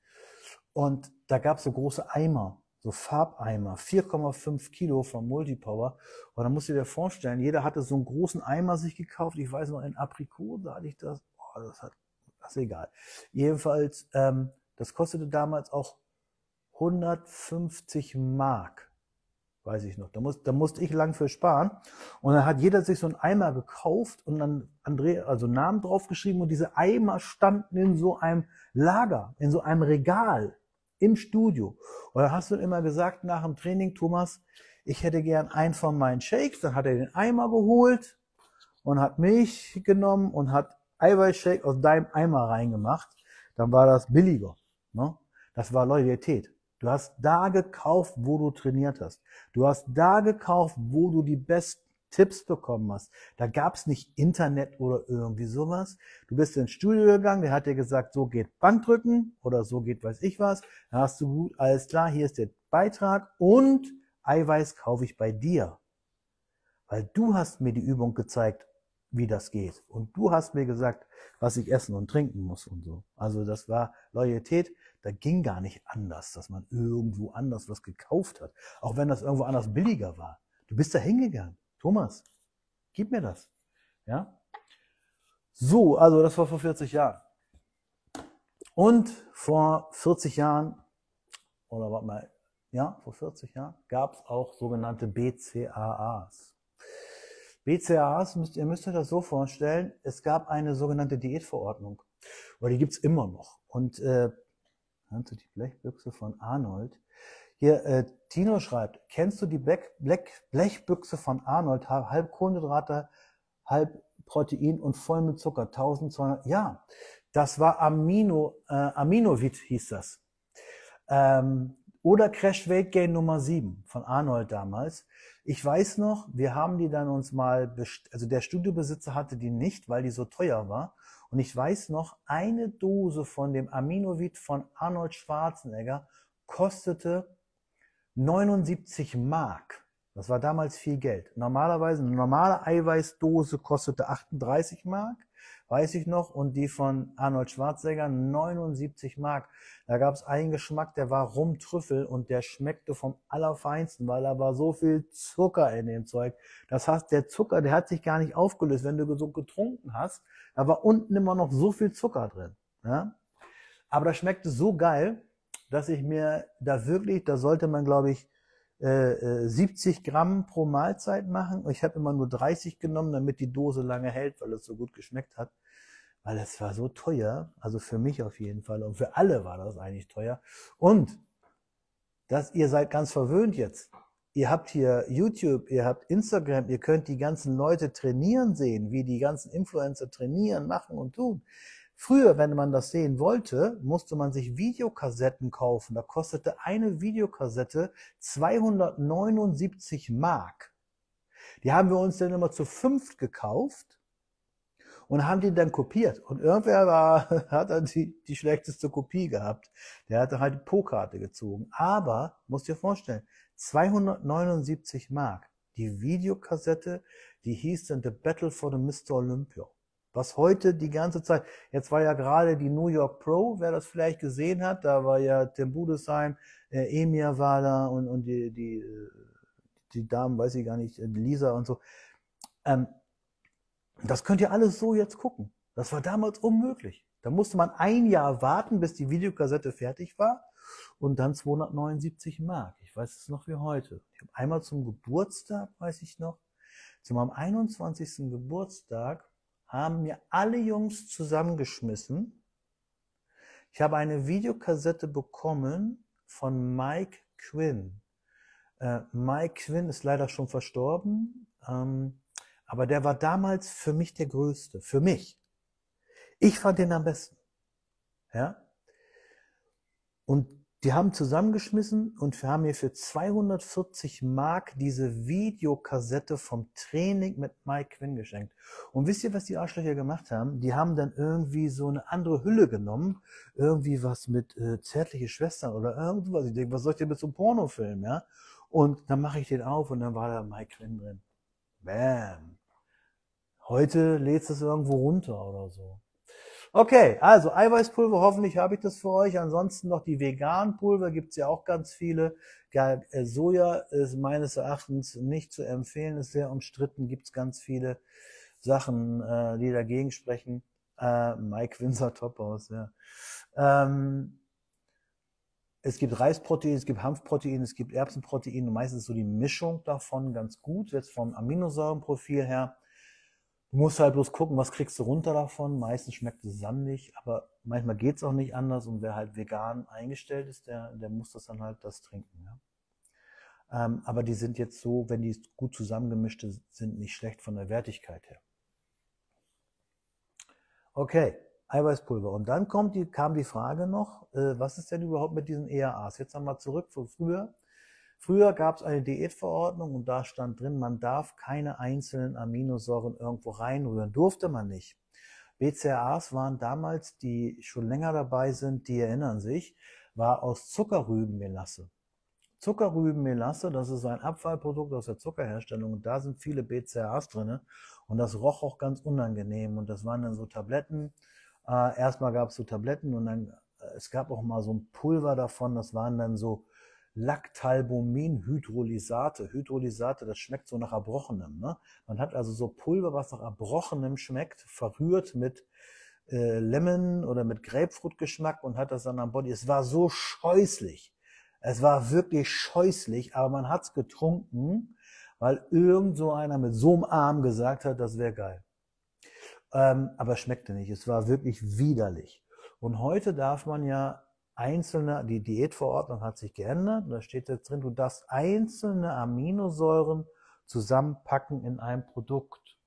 Und da gab es so große Eimer, so Farbeimer, 4,5 Kilo vom Multipower. Und dann musst du dir vorstellen, jeder hatte so einen großen Eimer sich gekauft. Ich weiß noch, in Aprikot, da hatte ich das. Oh, das hat, das ist egal. Jedenfalls, ähm, das kostete damals auch 150 Mark weiß ich noch. Da, muss, da musste ich lang für sparen. Und dann hat jeder sich so einen Eimer gekauft und dann André, also Namen draufgeschrieben und diese Eimer standen in so einem Lager, in so einem Regal im Studio. Da hast du immer gesagt nach dem Training, Thomas, ich hätte gern einen von meinen Shakes. Dann hat er den Eimer geholt und hat Milch genommen und hat Eiweißshake aus deinem Eimer reingemacht. Dann war das billiger. Ne? Das war Loyalität. Du hast da gekauft, wo du trainiert hast. Du hast da gekauft, wo du die besten Tipps bekommen hast. Da gab es nicht Internet oder irgendwie sowas. Du bist ins Studio gegangen, der hat dir gesagt, so geht Bankdrücken oder so geht weiß ich was. Da hast du gut, alles klar, hier ist der Beitrag und Eiweiß kaufe ich bei dir. Weil du hast mir die Übung gezeigt, wie das geht. Und du hast mir gesagt, was ich essen und trinken muss und so. Also das war Loyalität. Da ging gar nicht anders, dass man irgendwo anders was gekauft hat. Auch wenn das irgendwo anders billiger war. Du bist da hingegangen. Thomas, gib mir das. Ja? So, also das war vor 40 Jahren. Und vor 40 Jahren, oder warte mal, ja, vor 40 Jahren gab es auch sogenannte BCAAs. BCAAs, müsst, ihr müsst euch das so vorstellen, es gab eine sogenannte Diätverordnung. Oder die gibt's immer noch. Und äh, du die Blechbüchse von Arnold. Hier, äh, Tino schreibt, kennst du die Black, Black, Blechbüchse von Arnold? Halb Kohlenhydrate, halb Protein und voll mit Zucker. 1200, ja. Das war Amino, äh, Aminovit hieß das. Ähm, oder Crash Weight Gain Nummer 7 von Arnold damals. Ich weiß noch, wir haben die dann uns mal, also der Studiobesitzer hatte die nicht, weil die so teuer war. Und ich weiß noch, eine Dose von dem Aminovit von Arnold Schwarzenegger kostete 79 Mark. Das war damals viel Geld. Normalerweise eine normale Eiweißdose kostete 38 Mark weiß ich noch, und die von Arnold Schwarzenegger 79 Mark. Da gab es einen Geschmack, der war Rumtrüffel und der schmeckte vom Allerfeinsten, weil da war so viel Zucker in dem Zeug. Das heißt, der Zucker, der hat sich gar nicht aufgelöst. Wenn du so getrunken hast, da war unten immer noch so viel Zucker drin. Ja? Aber das schmeckte so geil, dass ich mir da wirklich, da sollte man, glaube ich, 70 äh, äh, Gramm pro Mahlzeit machen. Ich habe immer nur 30 genommen, damit die Dose lange hält, weil es so gut geschmeckt hat. Weil es war so teuer, also für mich auf jeden Fall und für alle war das eigentlich teuer. Und dass ihr seid ganz verwöhnt jetzt. Ihr habt hier YouTube, ihr habt Instagram, ihr könnt die ganzen Leute trainieren sehen, wie die ganzen Influencer trainieren, machen und tun. Früher, wenn man das sehen wollte, musste man sich Videokassetten kaufen. Da kostete eine Videokassette 279 Mark. Die haben wir uns dann immer zu fünft gekauft und haben die dann kopiert. Und irgendwer war, hat dann die, die schlechteste Kopie gehabt. Der hatte halt die Po-Karte gezogen. Aber, musst dir vorstellen, 279 Mark. Die Videokassette, die hieß dann The Battle for the Mr. Olympia was heute die ganze Zeit, jetzt war ja gerade die New York Pro, wer das vielleicht gesehen hat, da war ja Tim Budesheim, äh, Emir war da und, und die, die, äh, die Damen, weiß ich gar nicht, äh, Lisa und so. Ähm, das könnt ihr alles so jetzt gucken. Das war damals unmöglich. Da musste man ein Jahr warten, bis die Videokassette fertig war und dann 279 Mark. Ich weiß es noch wie heute. Ich habe einmal zum Geburtstag, weiß ich noch, zu meinem 21. Geburtstag haben mir alle Jungs zusammengeschmissen. Ich habe eine Videokassette bekommen von Mike Quinn. Äh, Mike Quinn ist leider schon verstorben, ähm, aber der war damals für mich der Größte, für mich. Ich fand den am besten. Ja? Und die haben zusammengeschmissen und wir haben mir für 240 Mark diese Videokassette vom Training mit Mike Quinn geschenkt. Und wisst ihr, was die Arschlöcher gemacht haben? Die haben dann irgendwie so eine andere Hülle genommen, irgendwie was mit äh, zärtliche Schwestern oder irgendwas. Ich denke, was soll ich denn mit so einem Pornofilm, ja? Und dann mache ich den auf und dann war da Mike Quinn drin. Bam. Heute lädst du es irgendwo runter oder so. Okay, also Eiweißpulver, hoffentlich habe ich das für euch. Ansonsten noch die veganen Pulver, gibt's ja auch ganz viele. Äh, Soja ist meines Erachtens nicht zu empfehlen, ist sehr umstritten, gibt's ganz viele Sachen, äh, die dagegen sprechen. Äh, Mike Windsor top aus, ja. Ähm, es gibt Reisprotein, es gibt Hanfprotein, es gibt Erbsenprotein und meistens so die Mischung davon ganz gut, jetzt vom Aminosäurenprofil her. Du musst halt bloß gucken, was kriegst du runter davon. Meistens schmeckt es sandig, aber manchmal geht's auch nicht anders. Und wer halt vegan eingestellt ist, der, der muss das dann halt das trinken. Ja. Ähm, aber die sind jetzt so, wenn die gut zusammengemischt sind, nicht schlecht von der Wertigkeit her. Okay, Eiweißpulver. Und dann kommt die, kam die Frage noch, äh, was ist denn überhaupt mit diesen EAAs? Jetzt einmal zurück von früher. Früher gab es eine Diätverordnung und da stand drin, man darf keine einzelnen Aminosäuren irgendwo reinrühren. Durfte man nicht. BCAAs waren damals, die schon länger dabei sind, die erinnern sich, war aus Zuckerrübenmelasse. Zuckerrübenmelasse, das ist ein Abfallprodukt aus der Zuckerherstellung und da sind viele BCAAs drinne und das roch auch ganz unangenehm und das waren dann so Tabletten. Äh, erstmal gab es so Tabletten und dann äh, es gab auch mal so ein Pulver davon, das waren dann so Lactalbumin-Hydrolysate. Hydrolysate, das schmeckt so nach Erbrochenem. Ne? Man hat also so Pulver, was nach Erbrochenem schmeckt, verrührt mit äh, Lemon oder mit Grapefruit-Geschmack und hat das dann am Body. Es war so scheußlich. Es war wirklich scheußlich, aber man hat's getrunken, weil irgend so einer mit so einem Arm gesagt hat, das wäre geil. Ähm, aber es schmeckte nicht. Es war wirklich widerlich. Und heute darf man ja einzelne, die Diätverordnung hat sich geändert. Da steht jetzt drin, du darfst einzelne Aminosäuren zusammenpacken in ein Produkt.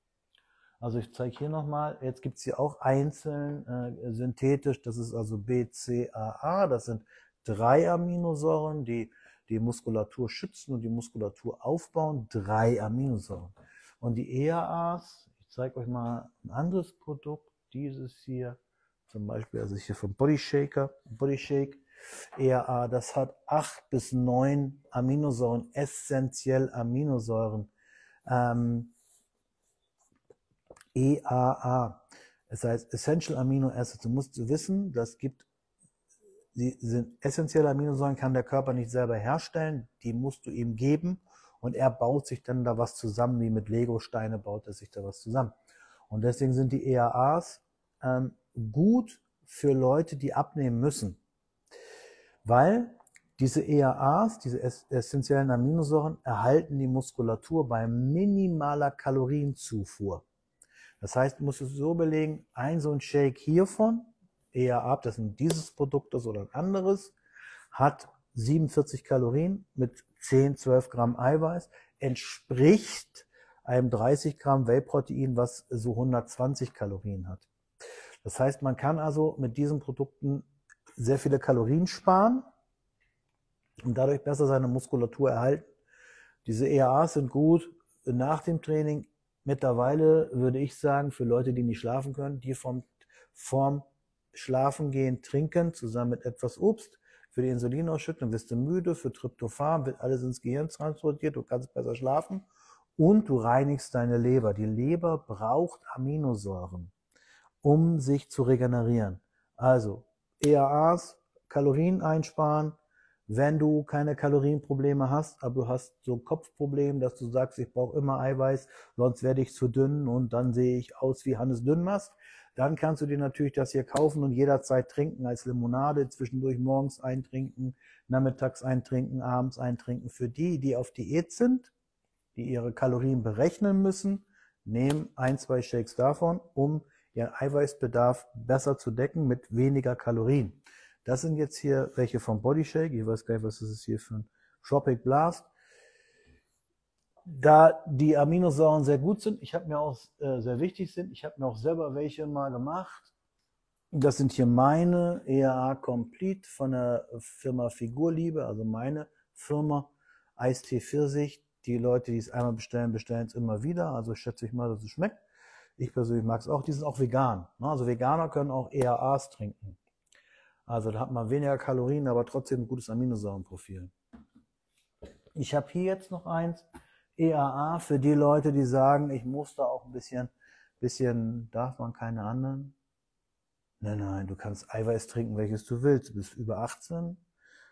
Also ich zeige hier nochmal, jetzt gibt's hier auch einzeln äh, synthetisch, das ist also BCAA, das sind drei Aminosäuren, die die Muskulatur schützen und die Muskulatur aufbauen, drei Aminosäuren. Und die EAAs, ich zeige euch mal ein anderes Produkt, dieses hier, zum Beispiel, also hier vom Body Shaker, Body Shake, ERA, das hat acht bis neun Aminosäuren, essentiell Aminosäuren. Ähm, EAA, das heißt Essential Amino Acids. Du musst wissen, das gibt, die sind essentielle Aminosäuren, kann der Körper nicht selber herstellen, die musst du ihm geben und er baut sich dann da was zusammen, wie mit Lego-Steine baut er sich da was zusammen. Und deswegen sind die EAAs ähm, gut für Leute, die abnehmen müssen. Weil diese EAAs, diese essentiellen Aminosäuren, erhalten die Muskulatur bei minimaler Kalorienzufuhr. Das heißt, du musst es so belegen, ein so ein Shake hiervon, EAA, das sind dieses Produktes oder ein anderes, hat 47 Kalorien mit 10, 12 Gramm Eiweiß, entspricht einem 30 Gramm Whey-Protein, was so 120 Kalorien hat. Das heißt, man kann also mit diesen Produkten sehr viele Kalorien sparen und dadurch besser seine Muskulatur erhalten. Diese EAAs sind gut nach dem Training. Mittlerweile würde ich sagen, für Leute, die nicht schlafen können, die vom, vom Schlafengehen trinken, zusammen mit etwas Obst. Für die Insulinausschüttung wirst du müde, für Tryptophan wird alles ins Gehirn transportiert, du kannst besser schlafen und du reinigst deine Leber. Die Leber braucht Aminosäuren um sich zu regenerieren. Also EAAs, Kalorien einsparen. Wenn du keine Kalorienprobleme hast, aber du hast so ein Kopfproblem, dass du sagst, ich brauche immer Eiweiß, sonst werde ich zu dünn und dann sehe ich aus wie Hannes Dünnmast, dann kannst du dir natürlich das hier kaufen und jederzeit trinken als Limonade, zwischendurch morgens eintrinken, nachmittags eintrinken, abends eintrinken. Für die, die auf Diät sind, die ihre Kalorien berechnen müssen, nehmen ein, zwei Shakes davon, um ihren Eiweißbedarf besser zu decken mit weniger Kalorien. Das sind jetzt hier welche vom Body Shake. Ich weiß gar nicht, was das ist hier für ein Tropic Blast. da die Aminosäuren sehr gut sind, ich habe mir auch äh, sehr wichtig sind, ich habe mir auch selber welche mal gemacht. Das sind hier meine EAA Complete von der Firma Figurliebe, also meine Firma Eistee Pfirsich. Die Leute, die es einmal bestellen, bestellen es immer wieder. Also schätze ich mal, dass es schmeckt. Ich persönlich mag es auch. Die sind auch vegan. Ne? Also Veganer können auch EAAs trinken. Also da hat man weniger Kalorien, aber trotzdem ein gutes Aminosäurenprofil. Ich habe hier jetzt noch eins. EAA für die Leute, die sagen, ich muss da auch ein bisschen, bisschen, darf man keine anderen? Nein, nein, du kannst Eiweiß trinken, welches du willst. Du bist über 18,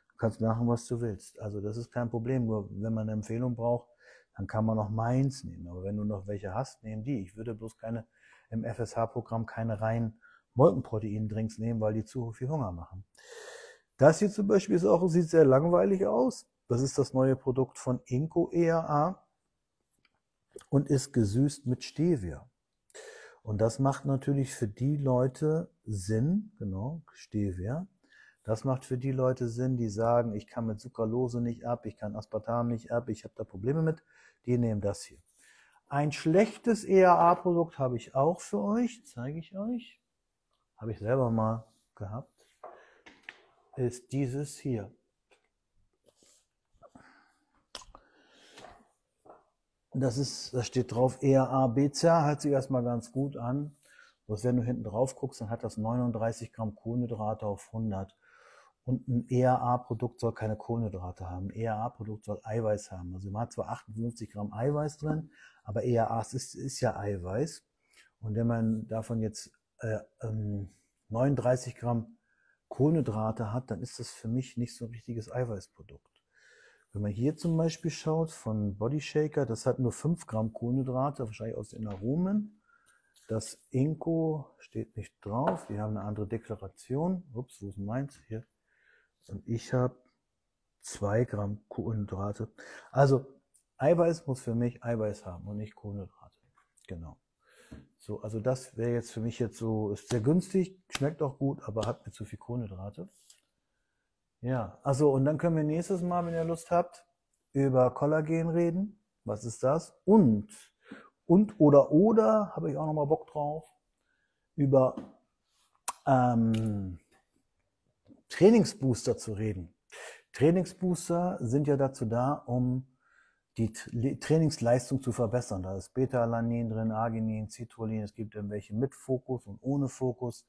du kannst machen, was du willst. Also das ist kein Problem. Nur wenn man eine Empfehlung braucht, dann kann man noch meins nehmen. Aber wenn du noch welche hast, nehmen die. Ich würde bloß keine im FSH-Programm keine reinen Molkenprotein-Drinks nehmen, weil die zu viel Hunger machen. Das hier zum Beispiel ist auch, sieht sehr langweilig aus. Das ist das neue Produkt von Inco EAA und ist gesüßt mit Stevia. Und das macht natürlich für die Leute Sinn, genau, Stevia. Das macht für die Leute Sinn, die sagen, ich kann mit Sucralose nicht ab, ich kann Aspartam nicht ab, ich habe da Probleme mit. Die nehmen das hier. Ein schlechtes EAA-Produkt habe ich auch für euch, zeige ich euch. Habe ich selber mal gehabt. Ist dieses hier. Das ist, da steht drauf ERA BCA, hört sich erstmal ganz gut an. Bloß wenn du hinten drauf guckst, dann hat das 39 Gramm Kohlenhydrate auf 100. Und ein ERA-Produkt soll keine Kohlenhydrate haben. Ein ERA-Produkt soll Eiweiß haben. Also man hat zwar 58 Gramm Eiweiß drin, aber ERA ist, ist ja Eiweiß. Und wenn man davon jetzt äh, ähm, 39 Gramm Kohlenhydrate hat, dann ist das für mich nicht so ein richtiges Eiweißprodukt. Wenn man hier zum Beispiel schaut von Body Shaker, das hat nur 5 Gramm Kohlenhydrate, wahrscheinlich aus den Aromen. Das Inco steht nicht drauf, die haben eine andere Deklaration. Ups, wo ist meins? Hier. Und ich habe 2 Gramm Kohlenhydrate. Also Eiweiß muss für mich Eiweiß haben und nicht Kohlenhydrate. Genau. So, also das wäre jetzt für mich jetzt so, ist sehr günstig, schmeckt auch gut, aber hat mir zu viel Kohlenhydrate. Ja, also und dann können wir nächstes Mal, wenn ihr Lust habt, über Kollagen reden. Was ist das? Und, und oder oder, habe ich auch nochmal Bock drauf, über ähm, Trainingsbooster zu reden. Trainingsbooster sind ja dazu da, um die Trainingsleistung zu verbessern. Da ist Beta-Alanin drin, Arginin, Citrullin, es gibt irgendwelche mit Fokus und ohne Fokus.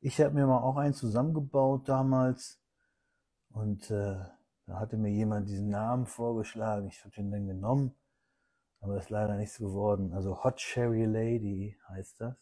Ich habe mir mal auch einen zusammengebaut damals und äh, da hatte mir jemand diesen Namen vorgeschlagen. Ich habe den dann genommen, aber ist leider nichts geworden. Also Hot Cherry Lady heißt das.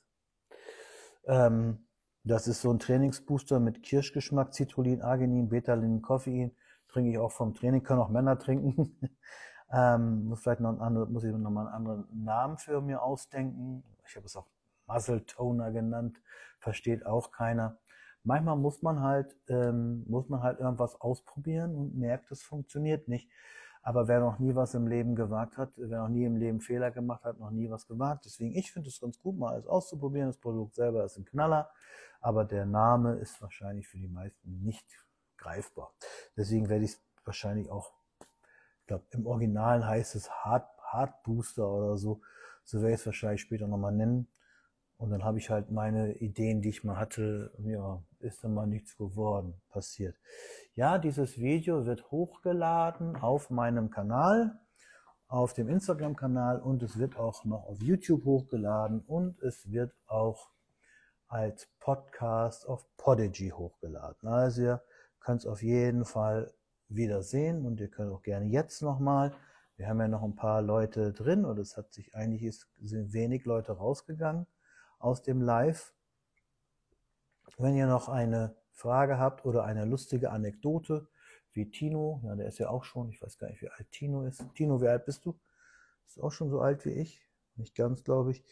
Ähm, das ist so ein Trainingsbooster mit Kirschgeschmack, Citrullin, Arginin, Betalin, Koffein. Trinke ich auch vom Training, können auch Männer trinken. ähm, muss vielleicht noch ein anderes, muss ich noch mal einen anderen Namen für mir ausdenken. Ich habe es auch Muscle Toner genannt, versteht auch keiner manchmal muss man halt, ähm, muss man halt irgendwas ausprobieren und merkt, es funktioniert nicht. Aber wer noch nie was im Leben gewagt hat, wer noch nie im Leben Fehler gemacht hat, noch nie was gewagt. Deswegen, ich finde es ganz gut, mal alles auszuprobieren. Das Produkt selber ist ein Knaller, aber der Name ist wahrscheinlich für die meisten nicht greifbar. Deswegen werde ich es wahrscheinlich auch, ich glaube, im Original heißt es Hard, Hard Booster oder so. So werde ich es wahrscheinlich später nochmal nennen. Und dann habe ich halt meine Ideen, die ich mal hatte, ja, ist dann mal nichts geworden, passiert. Ja, dieses Video wird hochgeladen auf meinem Kanal, auf dem Instagram-Kanal und es wird auch noch auf YouTube hochgeladen und es wird auch als Podcast auf Podigy hochgeladen. Also ihr könnt es auf jeden Fall wieder sehen und ihr könnt auch gerne jetzt nochmal. Wir haben ja noch ein paar Leute drin und es hat sich eigentlich ist, sind wenig Leute rausgegangen aus dem Live. Wenn ihr noch eine Frage habt oder eine lustige Anekdote, wie Tino, ja, der ist ja auch schon, ich weiß gar nicht, wie alt Tino ist. Tino, wie alt bist du? Ist auch schon so alt wie ich, nicht ganz, glaube ich.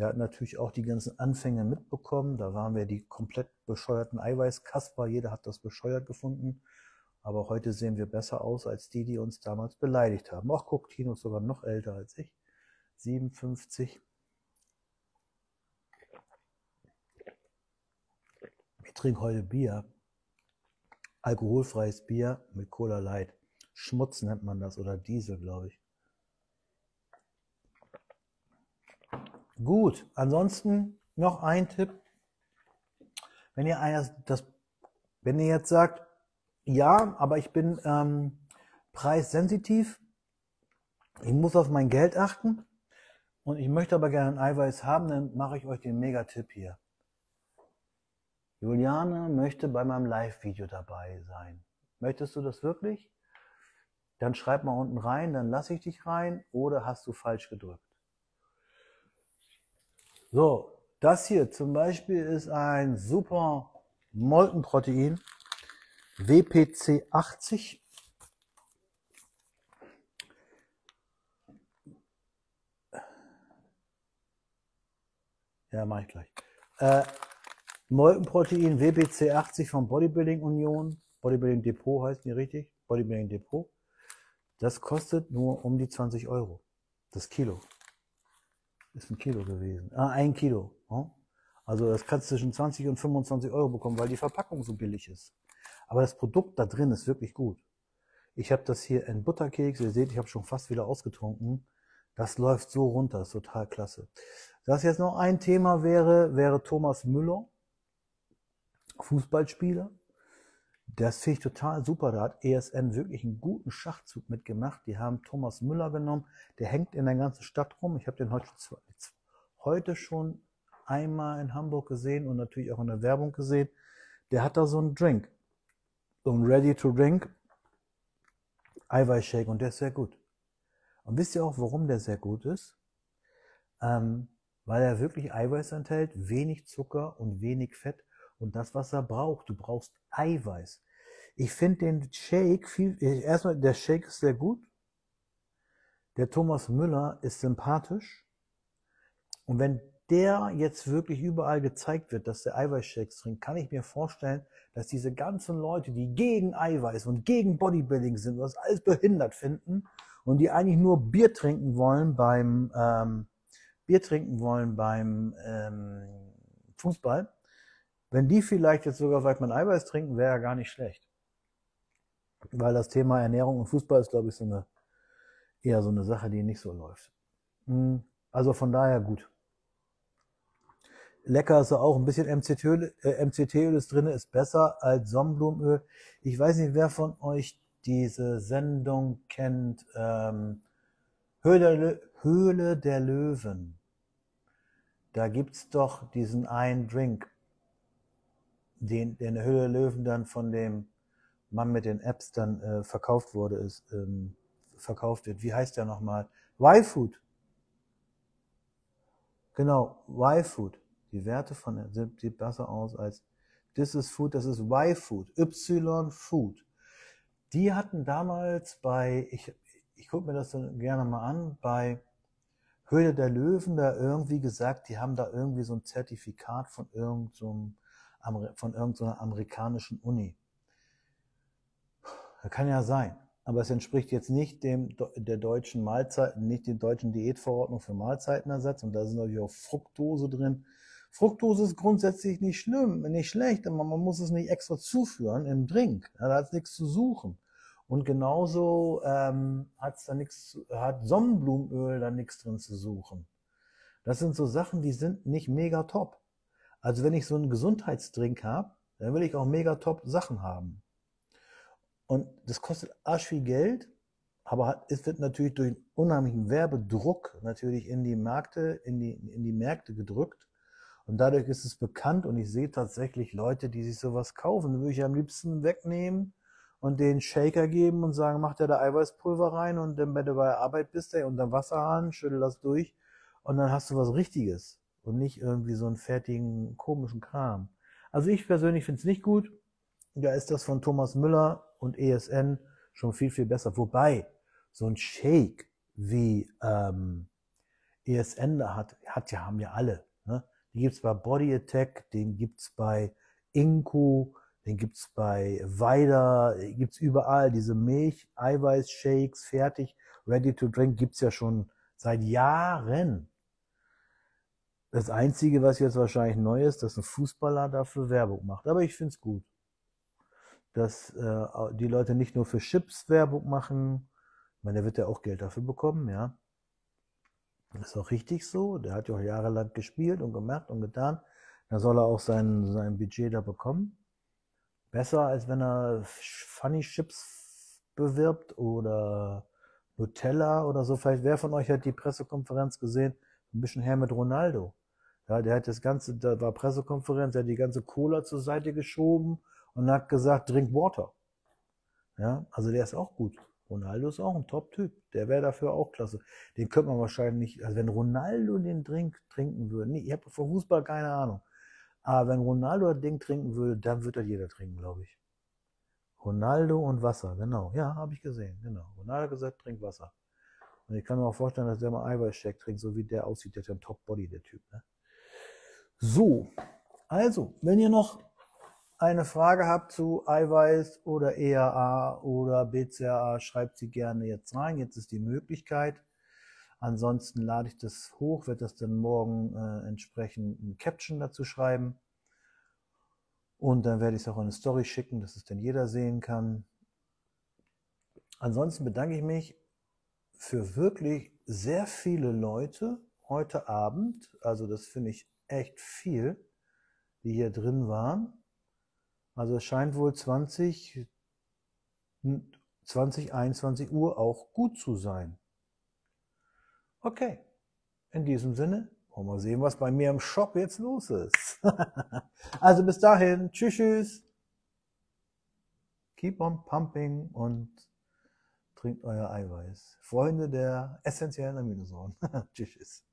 Der hat natürlich auch die ganzen Anfänge mitbekommen. Da waren wir die komplett bescheuerten Eiweißkasper. Jeder hat das bescheuert gefunden. Aber heute sehen wir besser aus als die, die uns damals beleidigt haben. Ach, guck, Tino ist sogar noch älter als ich. 57. Ich trinke heute Bier. Alkoholfreies Bier mit Cola Light. Schmutz nennt man das oder Diesel, glaube ich. Gut, ansonsten noch ein Tipp. Wenn ihr das, wenn ihr jetzt sagt, ja, aber ich bin ähm, preissensitiv, ich muss auf mein Geld achten und ich möchte aber gerne ein Eiweiß haben, dann mache ich euch den Megatipp hier. Juliane möchte bei meinem Live-Video dabei sein. Möchtest du das wirklich? Dann schreib mal unten rein, dann lasse ich dich rein oder hast du falsch gedrückt. So, das hier zum Beispiel ist ein super Molkenprotein, WPC 80. Ja, mache ich gleich. Äh, Molkenprotein WBC 80 von Bodybuilding Union. Bodybuilding Depot heißt die richtig. Bodybuilding Depot. Das kostet nur um die 20 Euro. Das Kilo. Ist ein Kilo gewesen. Ah, ein Kilo. Also das kannst du zwischen 20 und 25 Euro bekommen, weil die Verpackung so billig ist. Aber das Produkt da drin ist wirklich gut. Ich habe das hier in Butterkeks. Ihr seht, ich habe schon fast wieder ausgetrunken. Das läuft so runter, ist total klasse. Das jetzt noch ein Thema wäre, wäre Thomas Müller, Fußballspieler. Das finde ich total super. Da hat ESN wirklich einen guten Schachzug mitgemacht. Die haben Thomas Müller genommen. Der hängt in der ganzen Stadt rum. Ich habe den heute, heute schon einmal in Hamburg gesehen und natürlich auch in der Werbung gesehen. Der hat da so einen Drink. So einen Ready to Drink. Eiweißshake und der ist sehr gut. Und wisst ihr auch, warum der sehr gut ist? Ähm, weil er wirklich Eiweiß enthält, wenig Zucker und wenig Fett und das, was er braucht. Du brauchst Eiweiß. Ich finde den Shake viel, erstmal, der Shake ist sehr gut. Der Thomas Müller ist sympathisch. Und wenn der jetzt wirklich überall gezeigt wird, dass der Eiweißshakes trinkt, kann ich mir vorstellen, dass diese ganzen Leute, die gegen Eiweiß und gegen Bodybuilding sind das alles behindert finden und die eigentlich nur Bier trinken wollen beim ähm, Bier trinken wollen beim ähm, Fußball, wenn die vielleicht jetzt sogar Weidmann Eiweiß trinken, wäre ja gar nicht schlecht. Weil das Thema Ernährung und Fußball ist, glaube ich, so eine, eher so eine Sache, die nicht so läuft. Hm, also von daher gut. Lecker ist auch ein bisschen MCT-Öl äh, MCT ist drin, ist besser als Sonnenblumenöl. Ich weiß nicht, wer von euch diese Sendung kennt. Ähm, Höhle, Höhle der Löwen. Da gibt's doch diesen einen Drink, den, der in der Höhle Löwen dann von dem Mann mit den Apps dann äh, verkauft wurde, ist, ähm, verkauft wird. Wie heißt der nochmal? Y-Food. Genau, Y-Food. Die Werte von sieht besser aus als This is Food, das ist Y-Food. Y-Food. Die hatten damals bei, ich, ich gucke mir das dann gerne mal an, bei Höhle der Löwen da irgendwie gesagt, die haben da irgendwie so ein Zertifikat von irgendeinem von irgendeiner amerikanischen Uni. Das kann ja sein. Aber es entspricht jetzt nicht dem der deutschen Mahlzeit, nicht der deutschen Diätverordnung für Mahlzeitenersatz. Und da sind natürlich auch Fructose drin. Fructose ist grundsätzlich nicht schlimm, nicht schlecht, aber man muss es nicht extra zuführen im Drink. da hat es nichts zu suchen. Und genauso ähm, hat's da nichts, hat Sonnenblumenöl da nichts drin zu suchen. Das sind so Sachen, die sind nicht mega top. Also wenn ich so einen Gesundheitsdrink habe, dann will ich auch mega top Sachen haben. Und das kostet arsch viel Geld, aber es wird natürlich durch unheimlichen Werbedruck natürlich in die Märkte, in die, in die Märkte gedrückt. Und dadurch ist es bekannt und ich sehe tatsächlich Leute, die sich sowas kaufen. Da würde ich am liebsten wegnehmen und den Shaker geben und sagen, mach dir da Eiweißpulver rein und dann, wenn du bei der Arbeit bist, ey, unter Wasserhahn, schüttel das durch und dann hast du was Richtiges und nicht irgendwie so einen fertigen, komischen Kram. Also ich persönlich finde es nicht gut. Da ist das von Thomas Müller und ESN schon viel, viel besser. Wobei, so ein Shake wie ähm, ESN da hat, hat ja, haben ja alle. Ne? Die gibt's bei Body Attack, den gibt's bei Inku, den gibt's bei Weider, gibt's überall. Diese Milch, Eiweiß-Shakes, fertig, ready to drink, gibt's ja schon seit Jahren. Das Einzige, was jetzt wahrscheinlich neu ist, dass ein Fußballer dafür Werbung macht. Aber ich find's gut, dass äh, die Leute nicht nur für Chips Werbung machen. Ich meine, der wird ja auch Geld dafür bekommen, ja. Das ist auch richtig so. Der hat ja auch jahrelang gespielt und gemacht und getan. Da soll er auch sein, sein Budget da bekommen. Besser, als wenn er Funny Chips bewirbt oder Nutella oder so. Vielleicht wer von euch hat die Pressekonferenz gesehen? Ein bisschen her mit Ronaldo. Ja, der hat das ganze, da war Pressekonferenz, der hat die ganze Cola zur Seite geschoben und hat gesagt, drink Water. Ja, also der ist auch gut. Ronaldo ist auch ein Top-Typ. Der wäre dafür auch klasse. Den könnte man wahrscheinlich, also wenn Ronaldo den Drink trinken würde, nee, ich habe von Fußball keine Ahnung. Aber wenn Ronaldo das Ding trinken würde, dann würde das jeder trinken, glaube ich. Ronaldo und Wasser, genau. Ja, habe ich gesehen, genau. Ronaldo hat gesagt, trink Wasser. Und ich kann mir auch vorstellen, dass der mal Eiweißshake trinkt, so wie der aussieht. Der hat ja ein Top-Body, der Typ. Ne? So, also, wenn ihr noch eine Frage habt zu Eiweiß oder ERA oder BCAA, schreibt sie gerne jetzt rein. Jetzt ist die Möglichkeit. Ansonsten lade ich das hoch, werde das dann morgen äh, entsprechend ein Caption dazu schreiben. Und dann werde ich es auch in eine Story schicken, dass es dann jeder sehen kann. Ansonsten bedanke ich mich für wirklich sehr viele Leute heute Abend. Also das finde ich echt viel, die hier drin waren. Also es scheint wohl 20, 20, 21 Uhr auch gut zu sein. Okay, in diesem Sinne, wollen wir sehen, was bei mir im Shop jetzt los ist. also bis dahin, tschüss, tschüss. Keep on pumping und trinkt euer Eiweiß. Freunde der essentiellen Aminosäuren. tschüss.